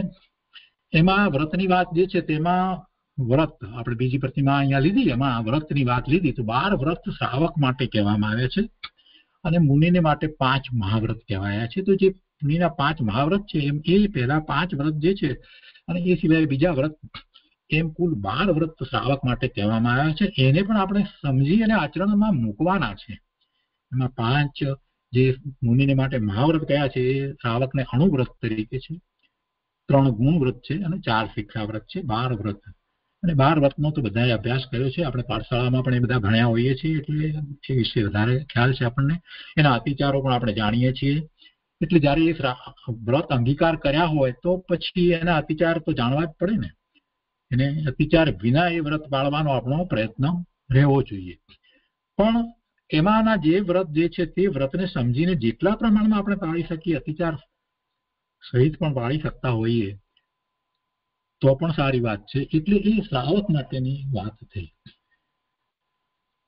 એમાં વ્રતની વાત જે છે તેમાં વ્રત આપણે બીજી પ્રતિમા અહીંયા લીધી, એમાં વ્રતની વાત લીધી. તો બાર વ્રત શ્રાવક માટે કહેવામાં આવે છે અને મુનિને માટે પાંચ મહાવ્રત કહેવાયા છે. તો જે મુનિના પાંચ મહાવ્રત છે, એમ એ પહેલા પાંચ વ્રત જે છે અને એ સિવાય બીજા વ્રત એમ કુલ બાર વ્રત શ્રાવક માટે કહેવામાં આવ્યા છે? એને પણ આપણે સમજી અને આચરણમાં મૂકવાના છે. એમાં પાંચ જે મુનિને માટે મહાવ્રત કયા છે? એ શ્રાવકને અણુવ્રત તરીકે છે. ત્રણ ગુણ વ્રત છે અને ચાર શિક્ષા વ્રત છે. બાર વ્રત. અને બાર વ્રતનો તો બધાએ અભ્યાસ કર્યો છે. આપણે પાઠશાળામાં પણ એ બધા ભણ્યા હોઈએ છીએ, એટલે એ વિશે વધારે ખ્યાલ છે આપણને. એના અતિચારો પણ આપણે જાણીએ છીએ. એટલે જયારે એ વ્રત અંગીકાર કર્યા હોય તો પછી એના અતિચાર તો જાણવા જ પડે ને. એને અતિચાર વિના એ વ્રત પાળવાનો આપણો પ્રયત્ન રહેવો જોઈએ. પણ એમાંના જે વ્રત જે છે તે વ્રતને સમજીને જેટલા પ્રમાણમાં આપણે પાળી શકીએ અતિચાર સહિત પણ પાળી શકતા હોઈએ, તો પણ સારી વાત છે. એટલે એ શ્રાવક માટેની વાત થઈ.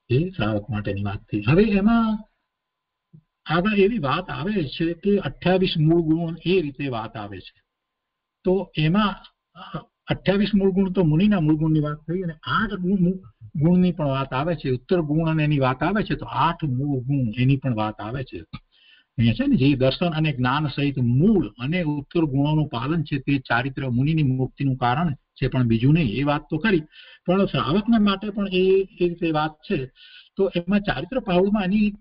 એ શ્રાવક માટેની વાત થઈ. હવે એમાં આગળ એવી વાત આવે છે કે અઠ્યાવીસ મૂળ ગુણ એ રીતે વાત આવે છે. તો એમાં અઠ્યાવીસ મૂળ તો મુનિના મૂળ વાત થઈ અને આઠ ગુણ ગુણની પણ વાત આવે છે. ઉત્તર ગુણ અને એની વાત આવે છે તો આઠ મૂળ ગુણ એની પણ વાત આવે છે. અહીંયા છે ને જે દર્શન અને જ્ઞાન સહિત મૂળ અને ઉત્તર ગુણોનું પાલન છે તે ચારિત્ર મુનિની મુક્તિનું કારણ છે પણ બીજું નહીં. એ વાત તો ખરી. પણ શ્રાવકને માટે પણ એ રીતે વાત છે. તો એમાં ચારિત્ર પાહુળમાં એની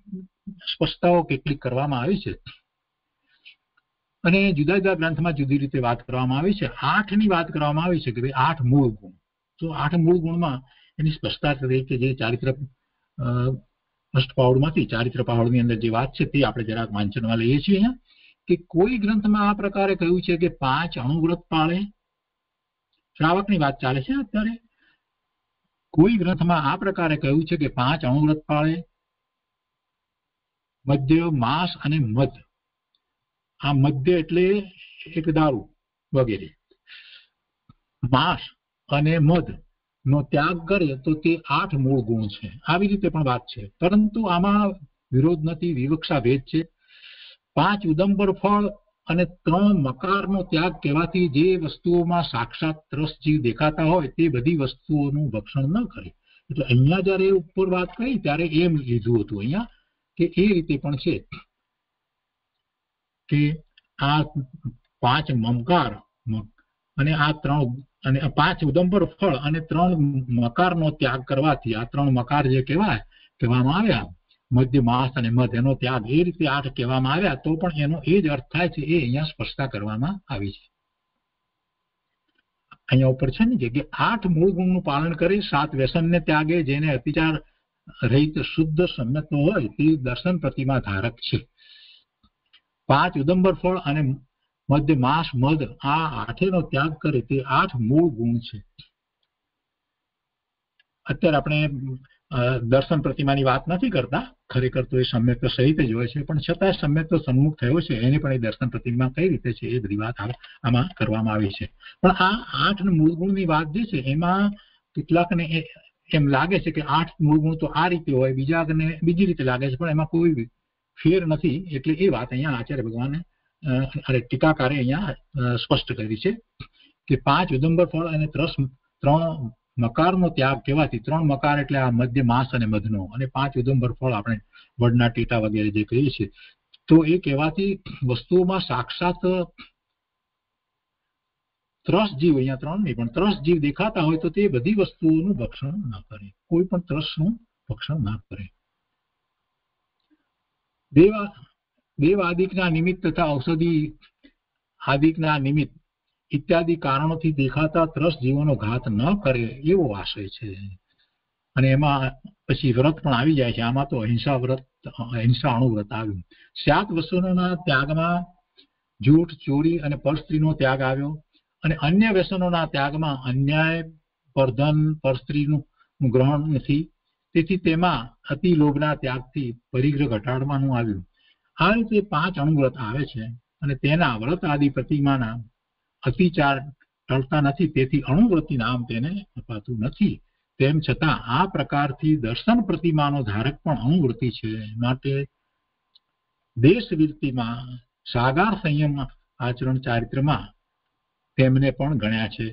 સ્પષ્ટતાઓ કેટલીક કરવામાં આવી છે. અને જુદા જુદા ગ્રંથમાં જુદી રીતે વાત કરવામાં આવી છે. આઠની વાત કરવામાં આવી છે કે ભાઈ આઠ મૂળ ગુણ. તો આઠ મૂળ ગુણમાં એની સ્પષ્ટતા તરીકે જે ચારિત્ર અષ્ટપાવડમાંથી ચારિત્ર પાવડની અંદર જે વાત છે તે આપણે જરાક વાંચનમાં લઈએ છીએ અહીંયા, કે કોઈ ગ્રંથમાં આ પ્રકારે કહ્યું છે કે પાંચ અણુવ્રત પાળે. શ્રાવકની વાત ચાલે છે અત્યારે. કોઈ ગ્રંથમાં આ પ્રકારે કહ્યું છે કે પાંચ અણુવ્રત પાળે. મધ્ય, માંસ અને મધ. આ મધ્ય એટલે એક દારૂ વગેરે. માંસ અને મધ નો ત્યાગ કરે તો તે આઠ મૂળ ગુણ છે. આવી રીતે પણ વાત છે. પરંતુ આમાં વિરોધ નથી, વિવક્ષા ભેદ છે. પાંચ ઉદંબર ફળ અને ત્રણ મકારનો ત્યાગ કહેવાથી જે વસ્તુઓમાં સાક્ષાત રસ જીવ દેખાતા હોય તે બધી વસ્તુઓનું ભક્ષણ ન કરે. એટલે અહીંયા જયારે ઉપર વાત કરી ત્યારે એમ લીધું હતું અહીંયા કે એ રીતે પણ છે. કે આ પાંચ મમકાર અને આ ત્રણ અને પાંચ ઉદંબર ફળ અને ત્રણ મકારનો ત્યાગ કરવાથી આ ત્રણ મકાર જે કહેવાય, કહેવામાં આવ્યા. મધ્ય માસ અને મધ, એનો ત્યાગ એ રીતે આઠ કહેવામાં આવ્યા, તો પણ એનો એ જ અર્થ થાય છે, એ અહીંયા સ્પષ્ટતા કરવામાં આવી છે. અહીંયા ઉપર છે ને કે આઠ મૂળ ગુણનું પાલન કરી સાત વ્યસનને ત્યાગે, જેને અતિચાર રહિત શુદ્ધ સંમત હોય, તે દર્શન પ્રતિમા ધારક છે. પાંચ ઉદંબર ફળ અને મધ્ય માસ, મધ આ આઠેનો ત્યાગ કરે તે આઠ મૂળ ગુણ છે. અત્યારે આપણે દર્શન પ્રતિમાની વાત નથી કરતા. ખરેખર તો એ સમ્યક સહિત જ હોય છે, પણ છતાં તો સન્મુખ થયો છે. એને પણ એ દર્શન પ્રતિમા કઈ રીતે છે એ બધી વાત આમાં કરવામાં આવી છે. પણ આ આઠ મૂળ ગુણની વાત જે છે, એમાં કેટલાકને એમ લાગે છે કે આઠ મૂળ ગુણ તો આ રીતે હોય બીજાને બીજી રીતે લાગે છે, પણ એમાં કોઈ ફેર નથી, એટલે એ વાત અહીંયા આચાર્ય ભગવાને અરે ટીકાકારે અહીંયા સ્પષ્ટ કરી છે કે પાંચ ઉદંબર ફળ અને ત્રસ, ત્રણ મકારનો ત્યાગ કહેવાથી, ત્રણ મકાર એટલે આ મધ્ય માંસ અને મધનો, અને પાંચ ઉદંબર ફળ આપણે વડના ટીટા વગેરે જે કહીએ છીએ. તો એ કહેવાથી વસ્તુઓમાં સાક્ષાત ત્રસ જીવ, અહીંયા ત્રણ નહીં, પણ ત્રસ જીવ દેખાતા હોય તો તે બધી વસ્તુઓનું ભક્ષણ ના કરે. કોઈ પણ ત્રસનું ભક્ષણ ના કરે. દેવા દેવ આદિકના નિમિત્ત તથા ઔષધિ આદિકના નિમિત્ત ઇત્યાદિ કારણોથી દેખાતા ત્રસ જીવોનો ઘાત ન કરે એવો આશય છે. અને એમાં પછી વ્રત પણ આવી જાય છે. આમાં તો અહિંસા વ્રત, અહિંસા અણુવ્રત આવ્યું. સાત વસનોના ત્યાગમાં જૂઠ, ચોરી અને પરસ્ત્રીનો ત્યાગ આવ્યો અને અન્ય વ્યસનોના ત્યાગમાં અન્યાય પરધન પરસ્ત્રીનું ગ્રહણ નથી તેથી તેમાં અતિ લોભના ત્યાગથી પરિગ્રહ ઘટાડવાનું આવ્યું. આ રીતે પાંચ અણુવ્રત આવે છે અને તેના વ્રત આદિ પ્રતિમાના અતિચાર ટળતા નથી, તેથી અણુવ્રતિ નામ તેને અપાતું નથી. તેમ છતાં આ પ્રકારથી દર્શન પ્રતિમાનો ધારક પણ અણુવૃત્તિ છે. માટે દેશવીરતીમાં સાગાર સંયમ આચરણ ચારિત્રમાં તેમને પણ ગણ્યા છે.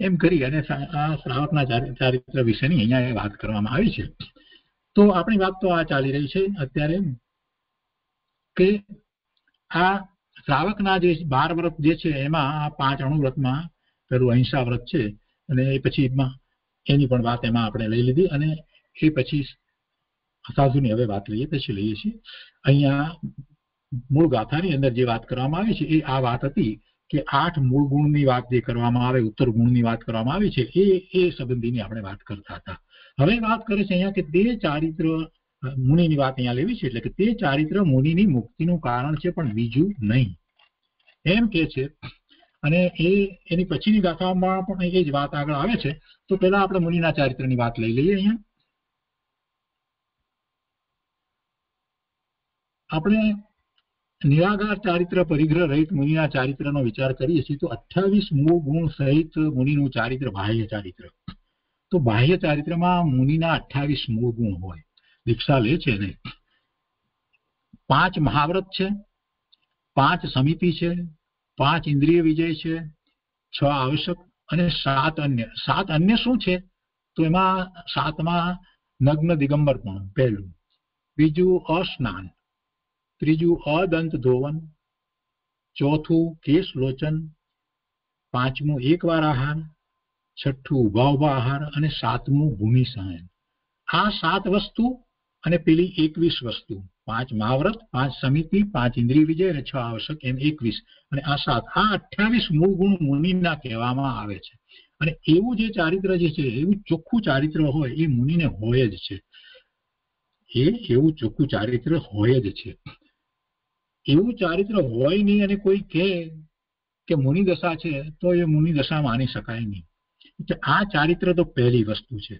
એમ કરી અને આ શ્રાવકના ચારિત્ર વિશેની અહીંયા વાત કરવામાં આવી છે. તો આપણી વાત તો આ ચાલી રહી છે. અત્યારે કે આ શ્રાવકના જે બાર વ્રત જે છે, એમાં આ પાંચ અણુવ્રતમાં પેલું અહિંસા વ્રત છે અને એ પછી એની પણ વાત એમાં આપણે લઈ લીધી અને એ પછી સાધુની હવે વાત લઈએ, પછી લઈએ છીએ. અહીંયા મૂળ ગાથાની અંદર જે વાત કરવામાં આવી છે, એ આ વાત હતી કે આઠ મૂળ ગુણની વાત જે કરવામાં આવે, ઉત્તર ગુણની વાત કરવામાં આવી છે, એ એ સંબંધીની આપણે વાત કરતા હતા. હવે વાત કરે છે અહીંયા કે તે ચારિત્ર મુનિની વાત અહીંયા લેવી છે એટલે કે તે ચારિત્ર મુનિની મુક્તિનું કારણ છે પણ બીજું નહીં. એમ કે છે, અને એ, એની પછીની ગાથામાં પણ એ જ વાત આગળ આવે છે, તો પહેલા આપણે મુનિના ચારિત્રની વાત લઈ લઈએ અહીંયા. આપણે નિરાગાર ચારિત્ર પરિગ્રહ રહિત મુનિના ચારિત્રનો વિચાર કરીએ છીએ, તો અઠ્યાવીસ મૂળ ગુણ સહિત મુનિનું ચારિત્ર, બાહ્ય ચારિત્ર. તો બાહ્ય ચારિત્રમાં મુનિના અઠ્યાવીસ મૂળ ગુણ હોય. દીક્ષા લે છે ને. પાંચ મહાવ્રત છે, પાંચ સમિતિ છે, પાંચ ઇન્દ્રિય વિજય છે, છ આવશ્યક અને સાત અન્ય. સાત અન્ય શું છે? તો એમાં સાતમાં નગ્ન દિગંબર પણ, પહેલું. બીજું અસ્નાન. ત્રીજું અદંત ધોવન, ચોથું કેશ લોચન, પાંચમું એકવાર આહાર, છઠ્ઠું ઊભા આહાર અને સાતમું ભૂમિ સહન આ સાત વસ્તુ અને પેલી એકવીસ વસ્તુ. પાંચ મહાવ્રત પાંચ સમિતિ, પાંચ ઇન્દ્રિય વિજય અને છ આવશ્યક એમ એકવીસ. અને આ સાત, આ અઠ્યાવીસ મૂળ ગુણ મુનિના કહેવામાં આવે છે. અને એવું જે ચારિત્ર જે છે, એવું ચોખ્ખું ચારિત્ર હોય એ મુનિને હોય જ છે. એ એવું ચોખ્ખું ચારિત્ર હોય જ છે. એવું ચારિત્ર હોય નહીં અને કોઈ કહે કે મુનિ દશા છે, તો એ મુનિ દશા માની શકાય નહીં. આ ચારિત્ર તો પહેલી વસ્તુ છે.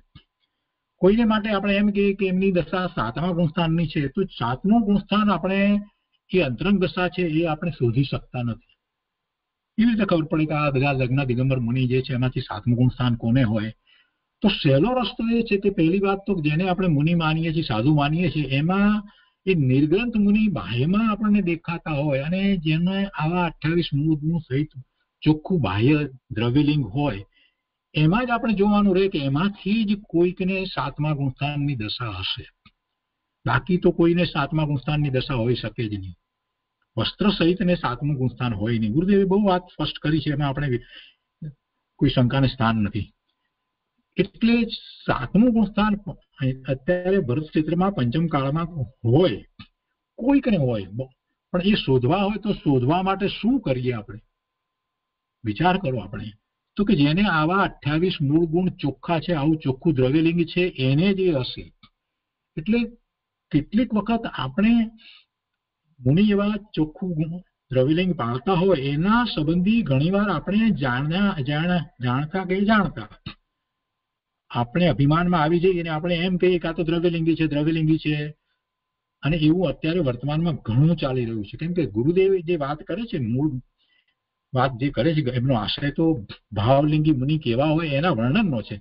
કોઈને માટે આપણે એમ કહીએ કે એમની દશા સાતમા ગુણસ્થાનની છે, તો સાતમું ગુણસ્થાન આપણે એ અંતરંગ દશા છે, એ આપણે શોધી શકતા નથી. એવી રીતે ખબર પડે કે આ બધા લગ્ન દિગંબર મુનિ જે છે, એમાંથી સાતમું ગુણસ્થાન કોને હોય? તો સહેલો રસ્તો એ છે કે પહેલી વાત તો જેને આપણે મુનિ માનીએ છીએ, સાધુ માનીએ છીએ, એમાં એ નિર્ગ્રંથ મુનિ બાહ્યમાં આપણને દેખાતા હોય અને જેને આવા અઠ્યાવીસ મૂળનું સહિત ચોખ્ખું બાહ્ય દ્રવ્યલિંગ હોય, એમાં જ આપણે જોવાનું રહે કે એમાંથી જ કોઈકને સાતમા ગુણસ્થાનની દશા હશે. બાકી તો કોઈને સાતમા ગુણસ્થાનની દશા હોઈ શકે જ નહીં. વસ્ત્ર સહિત ને સાતમું ગુણસ્થાન હોય નહીં. ગુરુદેવે બહુ વાત સ્પષ્ટ કરી છે, એમાં આપણે કોઈ શંકાને સ્થાન નથી. એટલે સાતમું ગુણસ્થાન અત્યારે ભરત ક્ષેત્રમાં પંચમ કાળમાં હોય, કોઈકને હોય પણ એ શોધવા હોય તો શોધવા માટે શું કરીએ આપણે? વિચાર કરો આપણે. તો કે જેને આવા અઠ્યાવીસ મૂળ ગુણ ચોખ્ખા છે, આવું ચોખ્ખું દ્રવ્યલિંગ છે, એને જ હશે. એટલે કેટલીક વખત આપણે મુનિ એવા ચોખ્ખું ગુણ દ્રવ્યલિંગ પાળતા હોય, એના સંબંધી ઘણીવાર આપણે જાણ્યા જાણતા કે જાણતા. આપણે અભિમાનમાં આવી જઈએ અને આપણે એમ કહીએ કે આ તો દ્રવ્યલિંગી છે દ્રવ્યલિંગી છે. અને એવું અત્યારે વર્તમાનમાં ઘણું ચાલી રહ્યું છે. કેમ કે ગુરુદેવ જે વાત કરે છે, મૂળ વાત જે કરે છે, એમનો આશય તો ભાવલિંગી મુનિ કેવા હોય એના વર્ણનનો છે.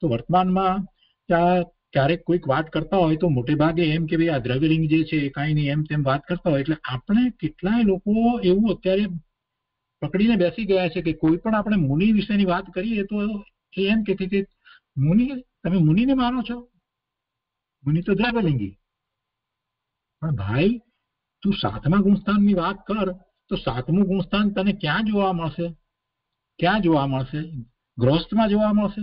તો વર્તમાનમાં ત્યાં ક્યારેક કોઈક વાત કરતા હોય તો મોટે ભાગે એમ કે ભાઈ આ દ્રવ્યલિંગ જે છે એ કાંઈ નહીં એમ તેમ વાત કરતા હોય. એટલે આપણે કેટલાય લોકો એવું અત્યારે પકડીને બેસી ગયા છે કે કોઈ પણ આપણે મુનિ વિશેની વાત કરીએ તો એ એમ કે કે મુનિ તમે મુનિને માનો છો મુનિ તો દ્રવ્યલિંગી પણ ભાઈ તું સાતમા ગુણસ્થાનની વાત કર તો સાતમું ગુણસ્થાન તને ક્યાં જોવા મળશે ક્યાં જોવા મળશે ગૃહસ્થમાં જોવા મળશે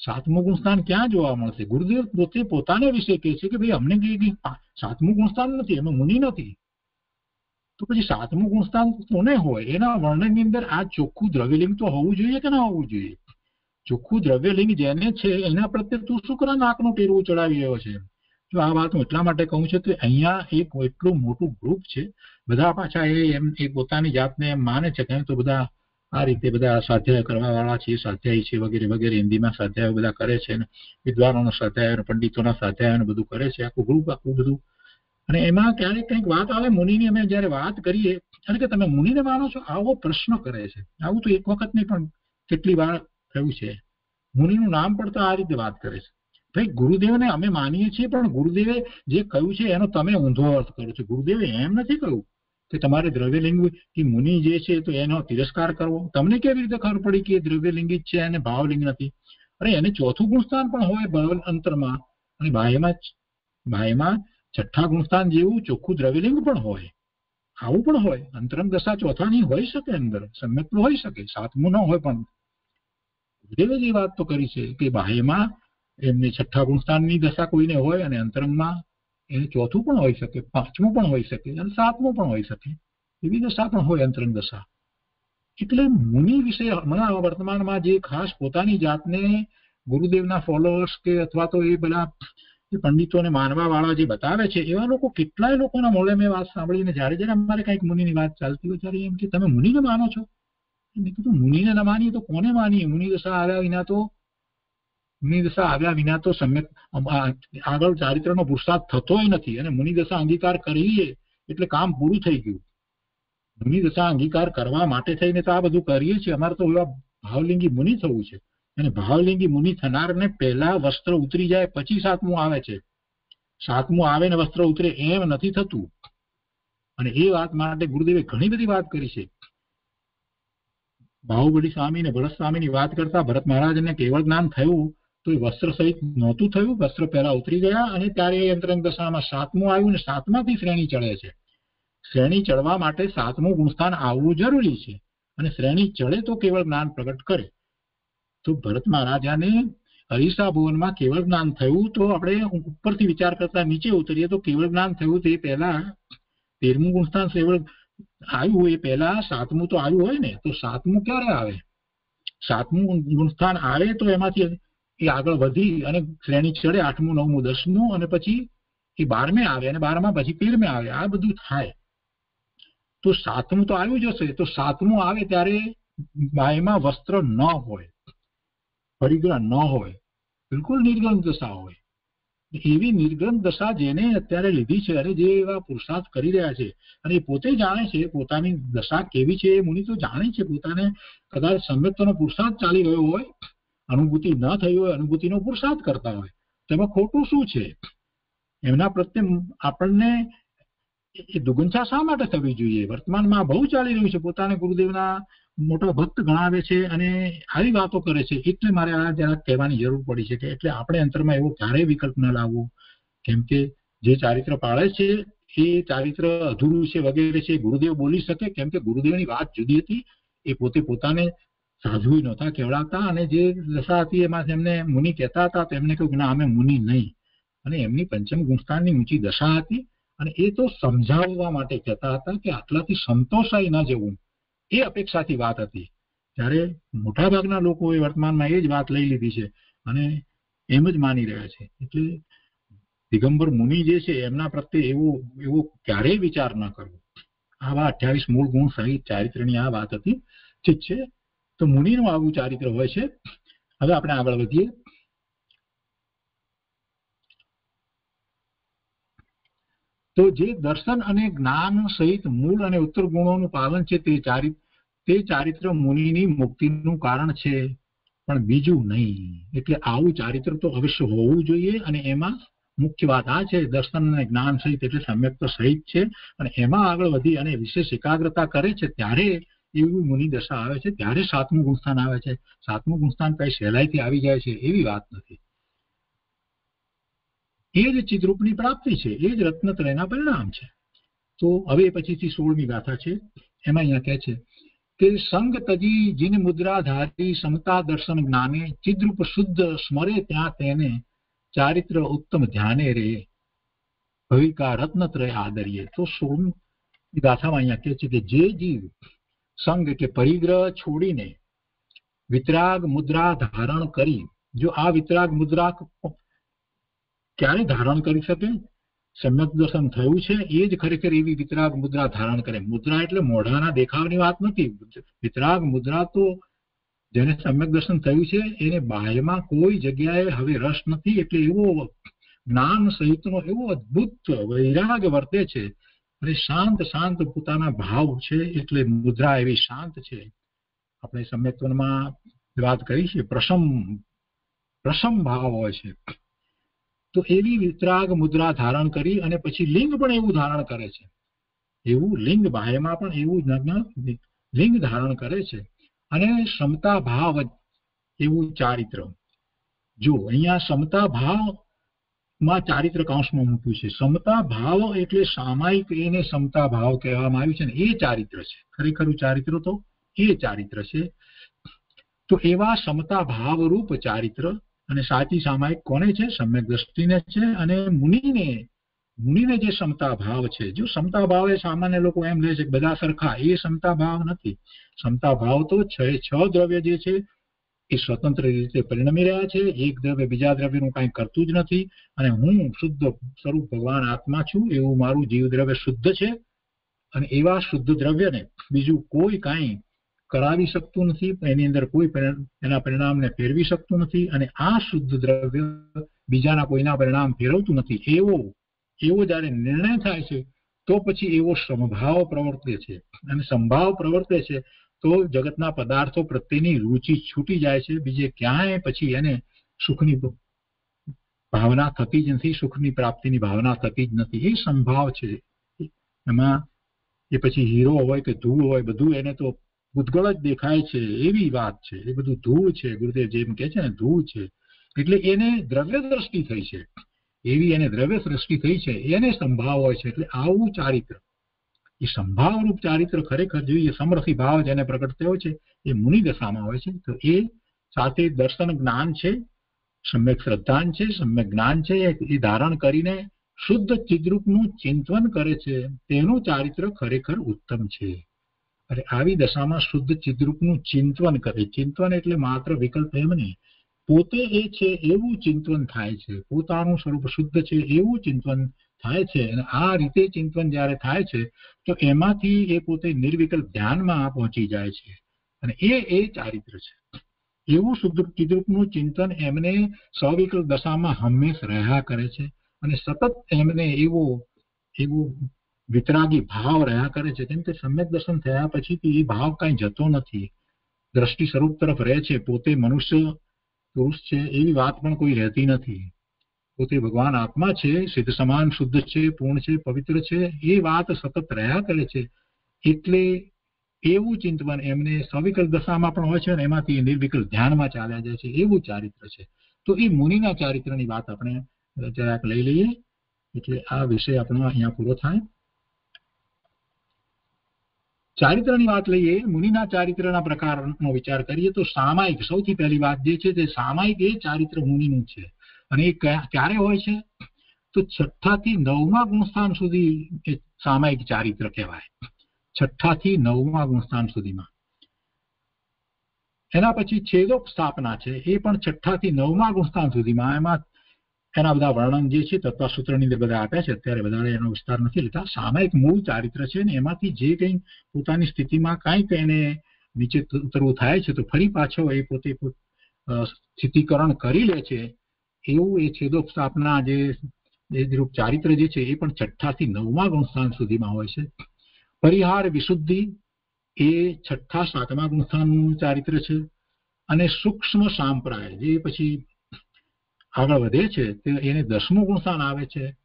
સાતમું ગુણસ્થાન ક્યાં જોવા મળશે ગુરુદેવ પોતે પોતાને વિશે કહે છે કે ભાઈ અમને કહે સાતમું ગુણસ્થાન નથી એમાં મુનિ નથી તો પછી સાતમું ગુણસ્થાન કોને હોય એના વર્ણનની અંદર આ ચોખ્ખું દ્રવ્યલિંગ તો હોવું જોઈએ કે ના હોવું જોઈએ? ચોખ્ખું દ્રવ્યલિંગ જેને છે, એના પ્રત્યે તું શુક્ર નાકનું ટેરવું ચડાવી રહ્યો છે. જો આ વાત હું એટલા માટે કહું છું કે અહીંયા એક એટલું મોટું ગ્રુપ છે, બધા પાછા એ એમ, એ પોતાની જાતને એમ માને છે કે તો બધા આ રીતે બધા સ્વાધ્યાય કરવા વાળા છે, સ્વાધ્યાય છે વગેરે વગેરે, હિન્દીમાં સ્વાધ્યાય બધા કરે છે વિદ્વાનોનો સ્વાધ્યાય પંડિતોના સ્વાધ્યાય બધું કરે છે, આખું ગ્રુપ આખું બધું. અને એમાં ક્યારેક કંઈક વાત આવે, મુનિની અમે જયારે વાત કરીએ અને કે તમે મુનિને માનો છો, આવો પ્રશ્ન કરે છે. આવું તો એક વખત નહીં પણ કેટલી વાર થયું છે. મુનિનું નામ પડતા આ રીતે વાત કરે છે. ભાઈ, ગુરુદેવને અમે માનીએ છીએ, પણ ગુરુદેવે જે કહ્યું છે, એનો તમે ઊંધો અર્થ કરો છો. ગુરુદેવે એમ નથી કહ્યું કે તમારે દ્રવ્યલિંગી મુનિ જે છે, તો એનો તિરસ્કાર કરવો. તમને કેવી રીતે ખબર પડી કે દ્રવ્યલિંગી છે અને ભાવલિંગ નથી? અરે, એને ચોથું ગુણસ્થાન પણ હોય ભાવ અંતરમાં. અને બાહ્યમાં બાહ્યમાં છઠ્ઠા ગુણસ્થાન જેવું ચોખ્ખું દ્રવ્યલિંગ પણ હોય. આવું પણ હોય. અંતરંગ દશા ચોથાની હોઈ શકે અંદર. સમ્યક હોઈ શકે. સાતમું ન હોય પણ ગુરુદેવે જે વાત તો કરી છે કે બાહ્યમાં એમની છઠ્ઠા ગુણસ્થાનની દશા કોઈને હોય અને અંતરંગમાં એને ચોથું પણ હોઈ શકે, પાંચમું પણ હોઈ શકે અને સાતમું પણ હોઈ શકે. એવી દશા પણ હોય અંતરંગ દશા. એટલે મુનિ વિશે હમણાં વર્તમાનમાં જે ખાસ પોતાની જાતને ગુરુદેવના ફોલોઅર્સ કે અથવા તો એ બધા પંડિતોને માનવા વાળા જે બતાવે છે, એવા લોકો કેટલાય લોકોના મોડે મેં વાત સાંભળીને જયારે જયારે અમારે કંઈક મુનિની વાત ચાલતી હોય ત્યારે એમ કે, તમે મુનિને માનો છો? મેં કીધું મુનિને ન માનીએ તો કોને માનીએ મુનિ દશા આવ્યા વિના તો મુનિ દશા આવ્યા વિના તો સમ્યક આગળ ચારિત્રનો પુરુષાર્થ થતોય નથી અને મુનિ દશા અંગીકાર કરીએ એટલે કામ પૂરું થઈ ગયું મુનિ દશા અંગીકાર કરવા માટે થઈને તો આ બધું કરીએ છીએ અમારે તો એવા ભાવલિંગી મુનિ થવું છે અને ભાવલિંગી મુનિ થનારને પહેલા વસ્ત્ર ઉતરી જાય પછી સાતમું આવે છે સાતમું આવે ને વસ્ત્ર ઉતરે એમ નથી થતું અને એ વાત માટે ગુરુદેવે ઘણી બધી વાત કરી છે બાહુબલી સ્વામી ને ભરત સ્વામીની વાત કરતા ભરત મહારાજને કેવળ જ્ઞાન થયું, તો એ વસ્ત્ર સહિત નહોતું થયું. વસ્ત્ર પહેલા ઉતરી ગયા અને ત્યારે એ અંતરંગ દશામાં સાતમું આવ્યું ને સાતમાથી શ્રેણી ચડે છે. શ્રેણી ચડવા માટે સાતમું ગુણસ્થાન આવવું જરૂરી છે અને શ્રેણી ચડે તો કેવળ જ્ઞાન પ્રગટ કરે. તો ભરત મહારાજાને હરીસા ભુવનમાં કેવળ જ્ઞાન થયું તો આપણે ઉપરથી વિચાર કરતા નીચે ઉતરીએ તો કેવળ જ્ઞાન થયું તે પહેલા તેરમું ગુણસ્થાન કેવળ આવ્યું હોય પહેલા, સાતમું તો આવ્યું હોય ને, તો સાતમું ક્યારે આવે? સાતમું ગુણસ્થાન આવે તો એમાંથી એ આગળ વધી અને શ્રેણી ચડે આઠમું, નવમું, દસમું અને પછી એ બારમે આવે અને બારમા પછી તેરમે આવે. આ બધું થાય. તો સાતમું તો આવ્યું જ હશે. તો સાતમું આવે ત્યારે બાયમાં વસ્ત્ર ન હોય. પરિગ્રહ ન હોય. બિલકુલ નિર્ગમ દશા હોય. એવી નિર્ગમ દશા જેને અત્યારે લીધી છે અને જે એવા પુરુષાર્થ કરી રહ્યા છે. અને પોતે જાણે છે પોતાની દશા કેવી છે એ મુનિ તો જાણે છે પોતાને. કદાચ સમ્યક્તનો પુરુષાર્થ ચાલી રહ્યો હોય, અનુભૂતિ ન થઈ હોય, અનુભૂતિનો પુરુષાર્થ કરતા હોય તેમાં ખોટું શું છે? એમના પ્રત્યે આપણને એ દુગંછા શા માટે થવી જોઈએ? વર્તમાનમાં બહુ ચાલી રહ્યું છે પોતાને ગુરુદેવના મોટો ભક્ત ગણાવે છે અને આવી વાતો કરે છે, એટલે મારે આ જરા કહેવાની જરૂર પડી છે કે એટલે આપણે અંતરમાં એવો ક્યારેય વિકલ્પ ન લાવવો. કેમ કે જે ચારિત્ર પાળે છે, એ ચારિત્ર અધૂરું છે વગેરે છે, ગુરુદેવ બોલી શકે, કેમ કે ગુરુદેવની વાત જુદી હતી, એ પોતે પોતાને સાધુ નહોતા કેવડાવતા અને જે દશા હતી એમાં એમને મુનિ કહેતા હતા, તેમને કહ્યું કે ના, અમે મુનિ નહીં. અને એમની પંચમ ગુણસ્થાનની ઊંચી દશા હતી અને એ તો સમજાવવા માટે કહેતા હતા કે આટલાથી સંતોષાય ન જવું. એ અપેક્ષાથી વાત હતી. જ્યારે મોટાભાગના લોકોએ વર્તમાનમાં એ જ વાત લઈ લીધી છે અને એમ જ માની રહ્યા છે. એટલે દિગંબર મુનિ જે છે, એમના પ્રત્યે એવો એવો ક્યારેય વિચાર ન કરવો. આવા અઠ્યાવીસ મૂળ ગુણ સહિત ચારિત્રની આ વાત હતી. ઠીક છે? તો મુનિનું આવું ચારિત્ર હોય છે. હવે આપણે આગળ વધીએ. તો જે દર્શન અને જ્ઞાન સહિત મૂળ અને ઉત્તર ગુણોનું પાલન છે તે ચારિત્ર તે ચારિત્ર મુનિની મુક્તિનું કારણ છે, પણ બીજું નહીં. એટલે આવું ચારિત્ર તો અવશ્ય હોવું જોઈએ અને એમાં મુખ્ય વાત આ છે, દર્શન અને જ્ઞાન સહિત એટલે સમ્યક તો સહિત છે, અને એમાં આગળ વધી અને વિશેષ એકાગ્રતા કરે છે, ત્યારે એવી મુનિ દશા આવે છે, ત્યારે સાતમું ગુણસ્થાન આવે છે. સાતમું ગુણસ્થાન કઈ સહેલાઈથી આવી જાય છે એવી વાત નથી. એ જ ચિદ્રૂપની પ્રાપ્તિ છે, એ જ રત્નત્રયના પરિણામ છે. તો હવે પછીથી સોળમી ગાથા છે. એમાં અહીંયા કહે છે કે સંગ તજી જીન મુદ્રા ધારી સમતા દર્શન જ્ઞાને ચિદ્રુપ શુદ્ધ સ્મરે ત્યાં તેને ચારિત્ર ઉત્તમ ધ્યાને રે. ભવિકા રત્નત્રય આદરીએ. તો સોળ ગાથામાં અહીંયા કહે છે કે જે જીવ સંગ કે પરિગ્રહ છોડીને વિતરાગ મુદ્રા ધારણ કરી, જો આ વિતરાગ મુદ્રા ક્યારે ધારણ કરી શકે? સમ્યક દર્શન થયું છે, એ જ ખરેખર એવી વિતરાગ મુદ્રા ધારણ કરે. મુદ્રા એટલે મોઢાના દેખાવની વાત નથી. વિતરાગ મુદ્રા તો જેને સમ્યક દર્શન થયું છે, એને બાહ્યમાં કોઈ જગ્યાએ હવે રસ નથી. એટલે એવો જ્ઞાન સહિતનો એવો અદભુત વૈરાગ વર્તે છે અને શાંત શાંત પોતાના ભાવ છે. એટલે મુદ્રા એવી શાંત છે. આપણે સમ્યક્ત્વમાં વાત કરી છે. પ્રસમ પ્રસમ ભાવ હોય છે. તો એવી વિતરાગ મુદ્રા ધારણ કરી અને પછી લિંગ પણ એવું ધારણ કરે છે. એવું લિંગ બાહ્યમાં પણ એવું લિંગ ધારણ કરે છે. અને ક્ષમતા ભાવ એવું ચારિત્ર. જો અહીંયા સમતા ભાવમાં ચારિત્ર કાંસમાં મૂક્યું છે. સમતા ભાવ એટલે સામાયિક એને સમતા ભાવ કહેવામાં આવ્યું છે ને એ ચારિત્ર છે. ખરેખર ચારિત્ર તો એ ચારિત્ર છે. તો એવા સમતા ભાવ રૂપ ચારિત્ર અને સાચી સામાયિક કોને છે? સમ્યક દ્રષ્ટિને છે અને મુનિને. મુનિને જે સમતા ભાવ છે. જો સમતા ભાવ એ સામાન્ય લોકો એમ લે છે કે બધા સરખા, એ સમતા ભાવ નથી. સમતા ભાવ તો છ છ દ્રવ્ય જે છે એ સ્વતંત્ર રીતે પરિણમી રહ્યા છે. એક દ્રવ્ય બીજા દ્રવ્યનું કાંઈ કરતું જ નથી અને હું શુદ્ધ સ્વરૂપ ભગવાન આત્મા છું, એવું મારું જીવ દ્રવ્ય શુદ્ધ છે. અને એવા શુદ્ધ દ્રવ્યને બીજું કોઈ કાંઈ કરાવી શકતું નથી, એની અંદર કોઈ એના પરિણામને ફેરવી શકતું નથી અને આ શુદ્ધ દ્રવ્ય બીજાના કોઈના પરિણામ ફેરવતું નથી. એવો એવો જ્યારે નિર્ણય થાય છે, તો પછી એવો સંભાવ પ્રવર્તે છે. અને સંભાવ પ્રવર્તે છે, તો જગતના પદાર્થો પ્રત્યેની રુચિ છૂટી જાય છે. બીજે ક્યાંય પછી એને સુખની ભાવના થતી જ નથી, સુખની પ્રાપ્તિની ભાવના થતી જ નથી. એ સંભાવ છે. એમાં એ પછી હીરો હોય કે ધૂળ હોય, બધું એને તો ઉદ્ગળ જ દેખાય છે, એવી વાત છે. એ બધું ધૂળ છે, ગુરુદેવ જેમ કે છે ને, ધૂળ છે. એટલે એને દ્રવ્ય દ્રષ્ટિ થઈ છે. એવી એને દ્રવ્ય સૃષ્ટિ થઈ છે, એને સંભાવ હોય છે. એટલે આવું ચારિત્ર. એ સંભાવરૂપ ચારિત્ર ખરેખર જોઈએ સમરસી ભાવ જેને પ્રગટ થયો છે, એ મુનિ દશામાં હોય છે, તો એ સાથે દર્શન જ્ઞાન છે, સમ્યક શ્રદ્ધાન છે, સમ્યક જ્ઞાન છે, એ ધારણ કરીને શુદ્ધ ચિદ્રૂપનું ચિંતન કરે છે. તેનું ચારિત્ર ખરેખર ઉત્તમ છે. અરે, આવી દશામાં શુદ્ધ ચિદ્રૂપનું ચિંતન કરે. ચિંતન એટલે માત્ર વિકલ્પ એમ નહીં. પોતે એ છે, એવું ચિંતન થાય છે. પોતાનું સ્વરૂપ શુદ્ધ છે, એવું ચિંતન થાય છે. અને આ રીતે ચિંતન જ્યારે થાય છે, તો એમાંથી એ પોતે નિર્વિકલ્પ ધ્યાનમાં પહોંચી જાય છે. અને એ એ ચારિત્ર છે. એવું શુદ્ધ ચિદ્રૂપનું ચિંતન એમને સવિકલ્પ દશામાં હંમેશ રહ્યા કરે છે. અને સતત એમને એવો એવો વિતરાગી ભાવ રહ્યા કરે છે. કેમ કે સમ્યક દર્શન થયા પછી એ ભાવ કાંઈ જતો નથી. દ્રષ્ટિ સ્વરૂપ તરફ રહે છે. પોતે મનુષ્ય પુરુષ છે એવી વાત પણ કોઈ રહેતી નથી. પોતે ભગવાન આત્મા છે, સિદ્ધ સમાન શુદ્ધ છે, પૂર્ણ છે, પવિત્ર છે, એ વાત સતત રહ્યા કરે છે. એટલે એવું ચિંતન એમને સવિકલ્પ દશામાં પણ હોય છે અને એમાંથી નિર્વિકલ્પ ધ્યાનમાં ચાલ્યા જાય છે. એવું ચારિત્ર છે. તો એ મુનિના ચારિત્રની વાત આપણે જરાક લઈ લઈએ. એટલે આ વિષય આપણો અહીંયા પૂરો થાય. ચારિત્રની વાત લઈએ, મુનિના ચારિત્રના પ્રકારનો વિચાર કરીએ તો સામાયિક, સૌથી પહેલી વાત જે છે તે સામાયિક એ ચારિત્ર મુનિનું છે. અને એ ક્યારે હોય છે? તો છઠ્ઠા થી નવમા ગુણસ્થાન સુધી એ સામાયિક ચારિત્ર કહેવાય. છઠ્ઠા થી નવમા ગુણસ્થાન સુધીમાં. એના પછી છેદોપ સ્થાપના છે. એ પણ છઠ્ઠા થી નવમા ગુણસ્થાન સુધીમાં. એમાં એના બધા વર્ણન જે છે, તત્વસૂત્રની અંદર બધા આપ્યા છે. અત્યારે બધા એનો વિસ્તાર નથી લેતા. સામાયિક મૂળ ચારિત્ર છે ને એમાંથી જે કંઈ પોતાની સ્થિતિમાં કાંઈક એને નીચે ઉતરવું થાય છે, તો ફરી પાછો એ પોતે સ્થિતિકરણ કરી લે છે. એવું એ છેદોપસ્થાપના જે રૂપ ચારિત્ર જે છે, એ પણ છઠ્ઠા થી નવમા ગુણસ્થાન સુધીમાં હોય છે. પરિહાર વિશુદ્ધિ એ છઠ્ઠા સાતમા ગુણસ્થાનનું ચારિત્ર છે. અને સૂક્ષ્મ સાંપ્રાય જે પછી આગળ વધે છે, તે એને દસમું ગુણસ્થાન આવે છે,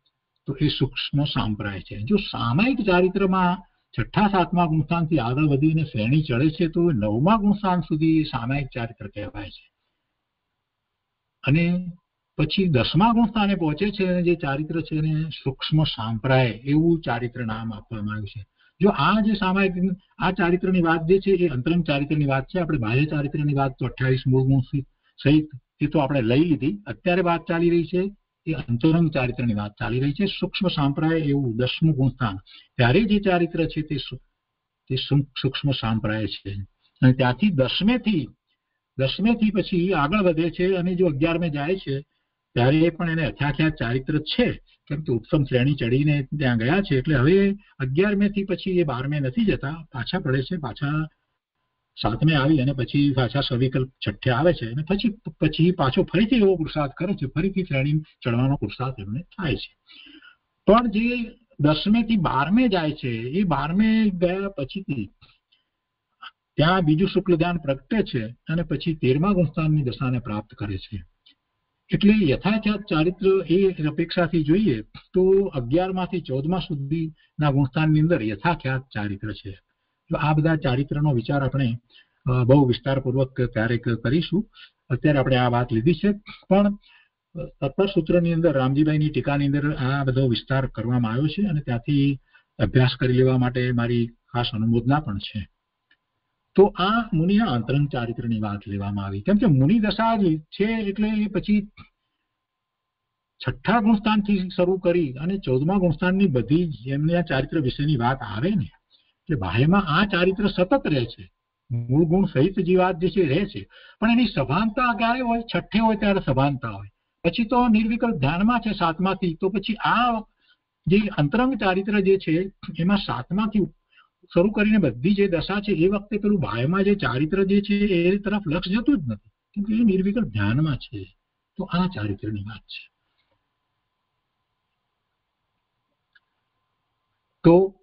તો એ સૂક્ષ્મ સાંપ્રાય છે. જો સામાયિક ચારિત્રમાં છઠ્ઠા, સાતમા ગુણસ્થાનથી આગળ વધીને શ્રેણી ચડે છે, તો નવમા ગુણસ્થાન સુધી સામાયિક ચારિત્ર કહેવાય છે. અને પછી દસમા ગુણસ્થાને પહોંચે છે અને જે ચારિત્ર છે એને સૂક્ષ્મ સાંપ્રાય એવું ચારિત્ર નામ આપવામાં આવ્યું છે. જો આ જે સામાયિક, આ ચારિત્રની વાત જે છે, એ અંતરંગ ચારિત્રની વાત છે. આપણે બાહ્ય ચારિત્રની વાત તો અઠ્યાવીસ મૂળ ગુણ સહિત એ તો આપણે લઈ લીધી. અત્યારે વાત ચાલી રહી છે, એ અંતરંગ ચારિત્રની વાત ચાલી રહી છે. સૂક્ષ્મ સાંપ્રાય એવું દસમું ગુણસ્થાન. ત્યારે જે ચારિત્ર છે તે સૂક્ષ્મ સાંપ્રાય છે. અને ત્યાંથી દસમેથી દસમેથી પછી આગળ વધે છે અને જો અગિયારમે જાય છે, ત્યારે પણ એને અથાખ્યા ચારિત્ર છે. કેમ કે ઉત્તમ શ્રેણી ચડીને ત્યાં ગયા છે. એટલે હવે અગિયારમે થી પછી એ બારમે નથી જતા. પાછા પડે છે, પાછા સાતમે આવી અને પછી પાછા સવિકલ્પ છઠ્ઠે આવે છે અને પછી પછી પાછો ફરીથી એવો પુરુષાર્થ કરે છે. ફરીથી શ્રેણી ચડવાનો પુરુષાર્થ એમને થાય છે. પણ જે દસમે થી બારમે જાય છે, એ બારમે ગયા પછીથી ત્યાં બીજું શુક્લ ધ્યાન પ્રગટે છે અને પછી તેરમા ગુણસ્થાનની દશાને પ્રાપ્ત કરે છે. એટલે યથાર્થ ચારિત્ર એ અપેક્ષાથી જોઈએ તો અગિયારમાંથી ચૌદમા સુધીના ગુણસ્થાનની અંદર યથાખ્યાત ચારિત્ર છે. આ બધા ચારિત્રનો વિચાર આપણે બહુ વિસ્તારપૂર્વક ક્યારેક કરીશું. અત્યારે આપણે આ વાત લીધી છે. પણ સૂત્રની અંદર, રામજીભાઈની ટીકાની અંદર આ બધો વિસ્તાર કરવામાં આવ્યો છે અને ત્યાંથી અભ્યાસ કરી લેવા માટે મારી ખાસ અનુમોદના પણ છે. તો આ મુનિના અંતરંગ ચારિત્રની વાત લેવામાં આવી. કેમ કે મુનિ દશા છે એટલે પછી છઠ્ઠા ગુણસ્થાનથી શરૂ કરી અને ચૌદમા ગુણસ્થાનની બધી એમના ચારિત્ર વિશેની વાત આવે ને. એટલે બાહ્યમાં આ ચારિત્ર સતત રહે છે. મૂળ ગુણ સહિત જીવાત જે છે રહે છે. પણ એની સભાનતા ક્યારે હોય? છઠ્ઠે હોય ત્યારે સભાનતા હોય. પછી તો નિર્વિકલ્પ ધ્યાનમાં છે સાતમાંથી. તો પછી આ જે અંતરંગ ચારિત્ર જે છે, એમાં સાતમાંથી શરૂ કરીને બધી જે દશા છે, એ વખતે પેલું બાહ્યમાં જે ચારિત્ર જે છે, એ તરફ લક્ષ જતું જ નથી. કેમ કે એ નિર્વિકલ્પ ધ્યાનમાં છે. તો આ ચારિત્રની વાત છે. તો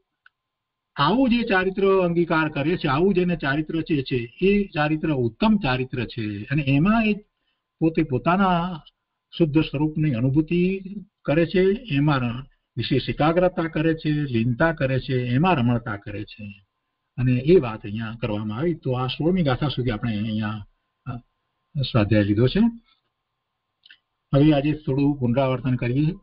આવું જે ચારિત્ર અંગીકાર કરે છે, આવું જેને ચારિત્ર છે એ ચારિત્ર ઉત્તમ ચારિત્ર છે. અને એમાં એ પોતે પોતાના શુદ્ધ સ્વરૂપની અનુભૂતિ કરે છે, એમાં વિશેષ એકાગ્રતા કરે છે, લીનતા કરે છે, એમાં રમણતા કરે છે. અને એ વાત અહીંયા કરવામાં આવી. તો આ સોળમી ગાથા સુધી આપણે અહીંયા સ્વાધ્યાય લીધો છે. હવે આજે થોડું પુનરાવર્તન કરીએ.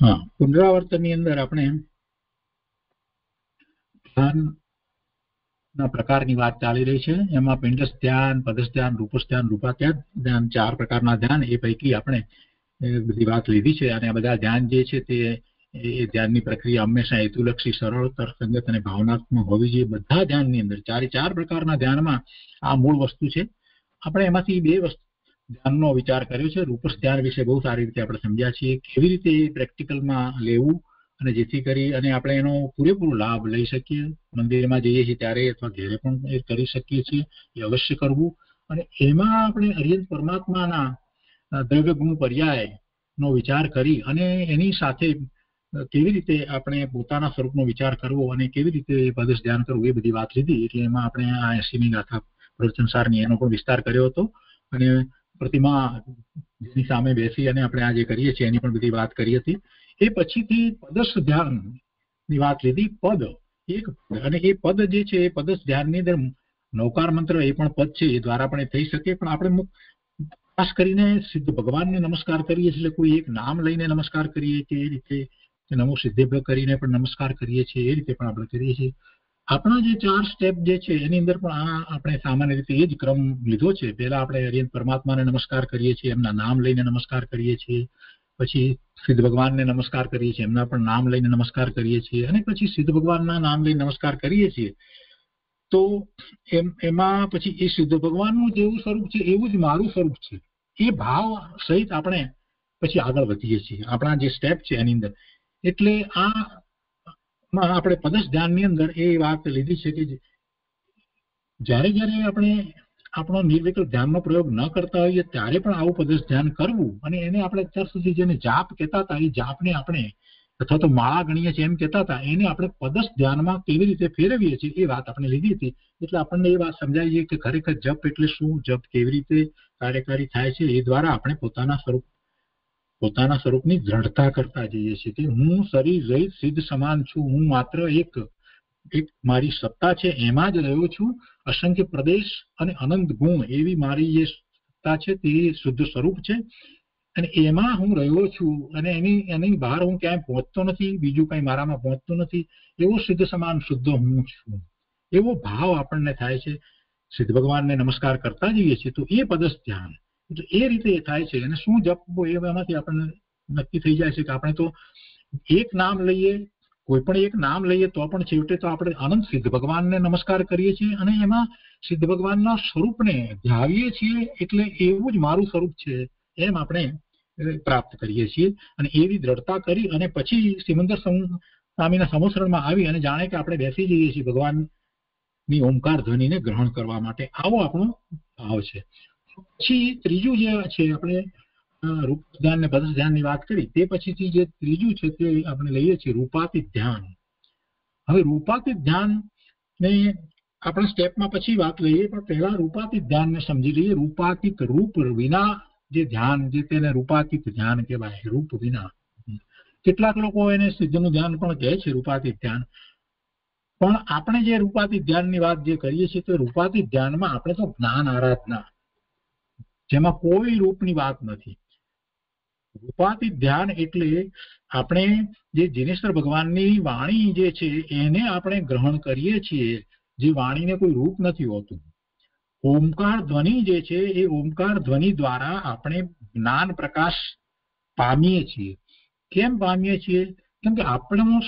હા. પુનરાવર્તનની અંદર આપણે ધ્યાનના પ્રકારની વાત ચાલી રહી છે. એમાં પિંડસ ધ્યાન પદસ ધ્યાન રૂપસ ધ્યાન રૂપાત્યાગ ધ્યાન ચાર પ્રકારના ધ્યાન. એ પૈકી આપણે બધી વાત લીધી છે અને આ બધા ધ્યાન જે છે તે એ ધ્યાનની પ્રક્રિયા હંમેશા હેતુલક્ષી, સરળ, તર્કસંગત અને ભાવનાત્મક હોવી જોઈએ. બધા ધ્યાનની અંદર ચારે ચાર પ્રકારના ધ્યાનમાં આ મૂળ વસ્તુ છે. આપણે એમાંથી બે વસ્તુ ધ્યાનનો વિચાર કર્યો છે. રૂપસ ધ્યાન વિશે બહુ સારી રીતે આપણે સમજ્યા છીએ. કેવી રીતે એ પ્રેક્ટિકલમાં લેવું અને જેથી કરી અને આપણે એનો પૂરેપૂરો લાભ લઈ શકીએ. મંદિરમાં જઈએ છીએ ત્યારે અથવા ઘેરે પણ એ કરી શકીએ છીએ. એ અવશ્ય કરવું. અને એમાં આપણે અરિયંત પરમાત્માના દ્રવ્ય ગુણ પર્યાય નો વિચાર કરી અને એની સાથે કેવી રીતે આપણે પોતાના સ્વરૂપનો વિચાર કરવો અને કેવી રીતે પદસ ધ્યાન કરવું એ બધી વાત લીધી. એટલે એમાં આપણે આ એસીની ગાથા પ્રવચનસારની એનો પણ વિસ્તાર કર્યો હતો. અને પ્રતિમા જેની સામે બેસી અને આપણે આ જે કરીએ છીએ, એની પણ બધી વાત કરી હતી. એ પછીથી પદસ્થ ધ્યાનની વાત લીધી. પદ, એક અને એ પદ જે છે, એ પદસ્થ ધ્યાનની અંદર નૌકાર મંત્ર એ પણ પદ છે, એ દ્વારા પણ એ થઈ શકે. પણ આપણે ખાસ કરીને સિદ્ધ ભગવાનને નમસ્કાર કરીએ છીએ કોઈ એક નામ લઈને નમસ્કાર કરીએ છીએ એ રીતે નમો સિદ્ધેભ્ય કરીને પણ નમસ્કાર કરીએ છીએ, એ રીતે પણ આપણે કરીએ છીએ. આપણા જે ચાર સ્ટેપ જે છે, એની અંદર પણ આ આપણે સામાન્ય રીતે એ જ ક્રમ લીધો છે. પહેલા આપણે અરિયંત પરમાત્માને નમસ્કાર કરીએ છીએ, એમના નામ લઈને નમસ્કાર કરીએ છીએ. પછી સિદ્ધ ભગવાનને નમસ્કાર કરીએ છીએ, એમના પણ નામ લઈને નમસ્કાર કરીએ છીએ. અને પછી સિદ્ધ ભગવાનના નામ લઈને નમસ્કાર કરીએ છીએ. તો એમ, એમાં પછી એ સિદ્ધ ભગવાનનું જેવું સ્વરૂપ છે, એવું જ મારું સ્વરૂપ છે. એ ભાવ સહિત આપણે પછી આગળ વધીએ છીએ. આપણા જે સ્ટેપ છે એની અંદર. એટલે આ માં આપણે પદસ ધ્યાનની અંદર એ વાત લીધી છે કે જ્યારે જ્યારે આપણે આપણો નિર્વિકલ્પ ધ્યાનનો પ્રયોગ ન કરતા હોઈએ ત્યારે પણ આવું પદસ ધ્યાન કરવું અને એને આપણે અત્યાર સુધી જેને જાપ કહેતા હતા, એ જાપને આપણે અથવા તો માળા ગણીએ છીએ એમ કહેતા હતા, એને આપણે પદસ ધ્યાનમાં કેવી રીતે ફેરવીએ છીએ એ વાત આપણે લીધી હતી. એટલે આપણને એ વાત સમજાય છે કે ખરેખર જપ એટલે શું? જપ કેવી રીતે કાર્યકારી થાય છે? એ દ્વારા આપણે પોતાના સ્વરૂપ પોતાના સ્વરૂપની દ્રઢતા કરતા જઈએ છીએ કે હું શરીર રહિત સિદ્ધ સમાન છું. હું માત્ર એક એક મારી સત્તા છે, એમાં જ રહ્યો છું. અસંખ્ય પ્રદેશ અને અનંત ગુણ એવી મારી જે સત્તા છે તે શુદ્ધ સ્વરૂપ છે. અને એમાં હું રહ્યો છું અને એની એની બહાર હું ક્યાંય પહોંચતો નથી, બીજું કઈ મારામાં પહોંચતું નથી. એવો સિદ્ધ સમાન શુદ્ધ હું છું. એવો ભાવ આપણને થાય છે. સિદ્ધ ભગવાનને નમસ્કાર કરતા જઈએ છીએ તો એ પદસ ધ્યાન એ રીતે થાય છે અને શું જપવું એ એમાંથી આપણને નક્કી થઈ જાય છે કે આપણે તો એક નામ લઈએ, કોઈ પણ એક નામ લઈએ તો પણ છેવટે તો આપણે અનંત સિદ્ધ ભગવાનને નમસ્કાર કરીએ છીએ અને એમાં સિદ્ધ ભગવાનના સ્વરૂપને ધ્યાવીએ છીએ એટલે એવું જ મારું સ્વરૂપ છે એમ આપણે પ્રાપ્ત કરીએ છીએ અને એવી દ્રઢતા કરી અને પછી સિમંદર સ્વામીના સમુસરણમાં આવી અને જાણે કે આપણે બેસી જઈએ છીએ ભગવાનની ઓમકાર ધ્વનિને ગ્રહણ કરવા માટે. આવો આપણો ભાવ છે. પછી ત્રીજું જે છે, આપણે રૂપ ધ્યાન ને પદ ધ્યાનની વાત કરી, તે પછીથી જે ત્રીજું છે તે આપણે લઈએ છીએ રૂપાતી ધ્યાન હવે રૂપાતી ધ્યાન ને આપણે સ્ટેપમાં પછી વાત લઈએ, પણ પહેલા રૂપાતીત ધ્યાનને સમજી લઈએ. રૂપાતીત રૂપ વિના જે ધ્યાન જે તેને રૂપાતીત ધ્યાન કહેવાય, રૂપ વિના. કેટલાક લોકો એને સિદ્ધનું ધ્યાન પણ કહે છે રૂપાતીત ધ્યાન પણ આપણે જે રૂપાતીત ધ્યાનની વાત જે કરીએ છીએ, તો રૂપાતીત ધ્યાનમાં આપણે તો જ્ઞાન આરાધના જેમાં કોઈ રૂપની વાત નથી. રૂપાતી ધ્યાન એટલે આપણે જે જીનેશ્વર ભગવાનની વાણી જે છે, એને આપણે ગ્રહણ કરીએ છીએ, જે વાણીને કોઈ રૂપ નથી હોતું. ઓમકાર ધ્વનિ જે છે, એ ઓમકાર ધ્વનિ દ્વારા આપણે જ્ઞાન પ્રકાશ પામીએ છીએ. કેમ પામીએ છીએ? કેમ કે આપણો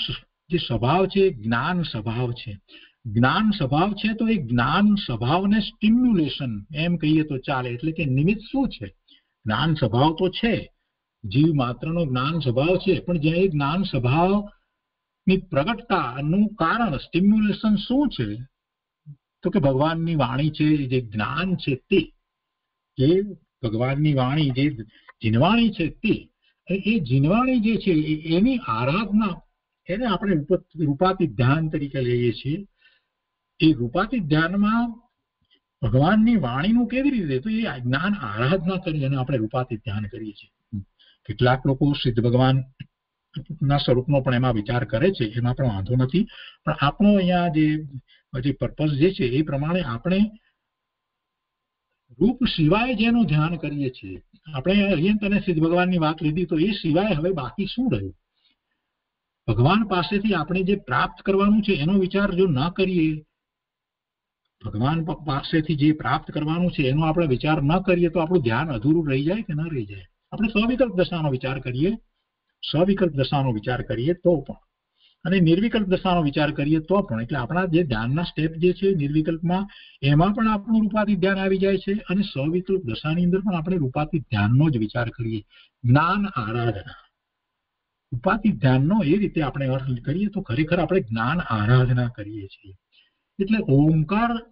જે સ્વભાવ છે, જ્ઞાન સ્વભાવ છે. જ્ઞાન સ્વભાવ છે તો એ જ્ઞાન સ્વભાવને સ્ટિમ્યુલેશન એમ કહીએ તો ચાલે. એટલે કે નિમિત્ત શું છે? જ્ઞાન સ્વભાવ તો છે. જીવ માત્રનો જ્ઞાન સ્વભાવ છે. પણ જ્યાં એ જ્ઞાન સ્વભાવની પ્રગટતાનું કારણ સ્ટિમ્યુલેશન શું છે? તો કે ભગવાનની વાણી છે, જે જ્ઞાન છે તે. જે ભગવાનની વાણી, જે જીનવાણી છે તે. એ જીનવાણી જે છે એની આરાધના, એને આપણે રૂપાતી ધ્યાન તરીકે લઈએ છીએ. એ રૂપાતી ધ્યાનમાં ભગવાનની વાણીનું કેવી રીતે તો એ જ્ઞાન આરાધના કરી અને આપણે રૂપાતી ધ્યાન કરીએ છીએ. કેટલાક લોકો સિદ્ધ ભગવાન ના સ્વરૂપનો પણ એમાં વિચાર કરે છે, એમાં પણ વાંધો નથી. પણ આપણો અહીંયા જે જે પર્પઝ જે છે એ પ્રમાણે આપણે રૂપ સિવાય જેનું ધ્યાન કરીએ છીએ. આપણે અર્યંત અને સિદ્ધ ભગવાનની વાત લીધી તો એ સિવાય હવે બાકી શું રહ્યું? ભગવાન પાસેથી આપણે જે પ્રાપ્ત કરવાનું છે એનો વિચાર જો ન કરીએ ભગવાન પાસેથી જે પ્રાપ્ત કરવાનું છે, એનો આપણે વિચાર ન કરીએ તો આપણું ધ્યાન અધૂરું રહી જાય કે ન રહી જાય? આપણે સ્વવિકલ્પ દશાનો વિચાર કરીએ. સ્વવિકલ્પ દશાનો વિચાર કરીએ તો પણ. અને નિર્વિકલ્પ દશાનો વિચાર કરીએ તો પણ. એટલે આપણા જે ધ્યાનના સ્ટેપ જે છે નિર્વિકલ્પમાં, એમાં પણ આપણું રૂપાતી ધ્યાન આવી જાય છે અને સ્વવિકલ્પ દશાની અંદર પણ આપણે રૂપાતી ધ્યાનનો જ વિચાર કરીએ. જ્ઞાન આરાધના. રૂપાતી ધ્યાનનો એ રીતે આપણે અર્થ કરીએ તો ખરેખર આપણે જ્ઞાન આરાધના કરીએ છીએ. એટલે ઓમકાર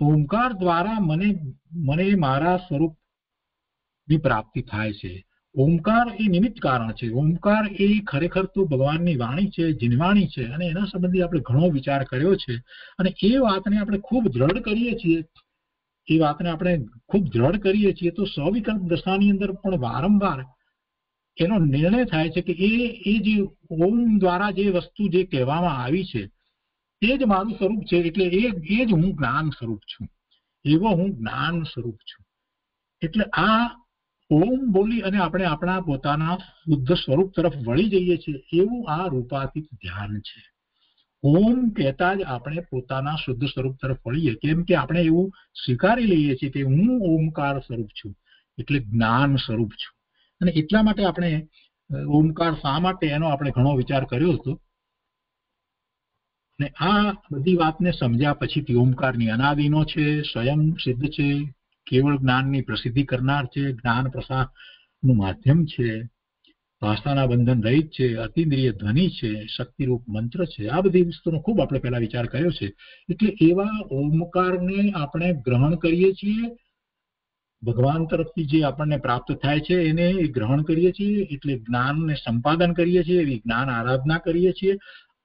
ઓમકાર દ્વારા મને મને મારા સ્વરૂપની પ્રાપ્તિ થાય છે. ઓમકાર એ નિમિત્ત કારણ છે. ઓમકાર એ ખરેખર તો ભગવાનની વાણી છે, જીનવાણી છે અને એના સંબંધી આપણે ઘણો વિચાર કર્યો છે. અને એ વાતને આપણે ખૂબ દ્રઢ કરીએ છીએ. એ વાતને આપણે ખૂબ દ્રઢ કરીએ છીએ તો સવિકલ્પ દશાની અંદર પણ વારંવાર એનો નિર્ણય થાય છે કે એ એ જે ઓમ દ્વારા જે વસ્તુ જે કહેવામાં આવી છે તે જ મારું સ્વરૂપ છે એટલે એ એ જ હું જ્ઞાન સ્વરૂપ છું. એવો હું જ્ઞાન સ્વરૂપ છું. એટલે આ ઓમ બોલી અને આપણે આપણા પોતાના શુદ્ધ સ્વરૂપ તરફ વળી જઈએ છીએ, એવું આ રૂપાતીત ધ્યાન છે. ઓમ કહેતા જ આપણે પોતાના શુદ્ધ સ્વરૂપ તરફ વળીએ. કેમ કે આપણે એવું સ્વીકારી લઈએ છીએ કે હું ઓમકાર સ્વરૂપ છું, એટલે જ્ઞાન સ્વરૂપ છું. અને એટલા માટે આપણે ઓમકાર શા માટે? એનો આપણે ઘણો વિચાર કર્યો હતો. અને આ બધી વાતને સમજ્યા પછીથી ઓમકારની અનાદિનો છે, સ્વયં સિદ્ધ છે, કેવળ જ્ઞાનની પ્રસિદ્ધિ કરનાર છે, જ્ઞાન પ્રસારનું માધ્યમ છે ભાષાના બંધન રહિત છે, અતિન્દ્રિય ધ્વનિ છે, શક્તિરૂપ મંત્ર છે, આ બધી વસ્તુનો ખૂબ આપણે પહેલા વિચાર કર્યો છે. એટલે એવા ઓમકારને આપણે ગ્રહણ કરીએ છીએ, ભગવાન તરફથી જે આપણને પ્રાપ્ત થાય છે એને ગ્રહણ કરીએ છીએ, એટલે જ્ઞાનને સંપાદન કરીએ છીએ, એવી જ્ઞાન આરાધના કરીએ છીએ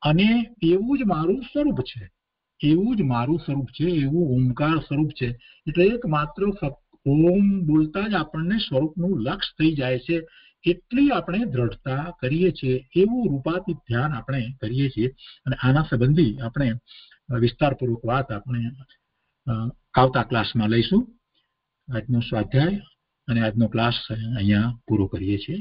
અને એવું જ મારું સ્વરૂપ છે. એવું જ મારું સ્વરૂપ છે, એવું ઓમકાર સ્વરૂપ છે. એટલે એક માત્ર ઓમ બોલતા જ આપણને સ્વરૂપનું લક્ષ થઈ જાય છે. એટલી આપણે દ્રઢતા કરીએ છીએ, એવું રૂપાતી ધ્યાન આપણે કરીએ છીએ. અને આના સંબંધી આપણે વિસ્તારપૂર્વક વાત આપણે આવતા ક્લાસમાં લઈશું. આજનો સ્વાધ્યાય અને આજનો ક્લાસ અહીંયા પૂરો કરીએ છીએ.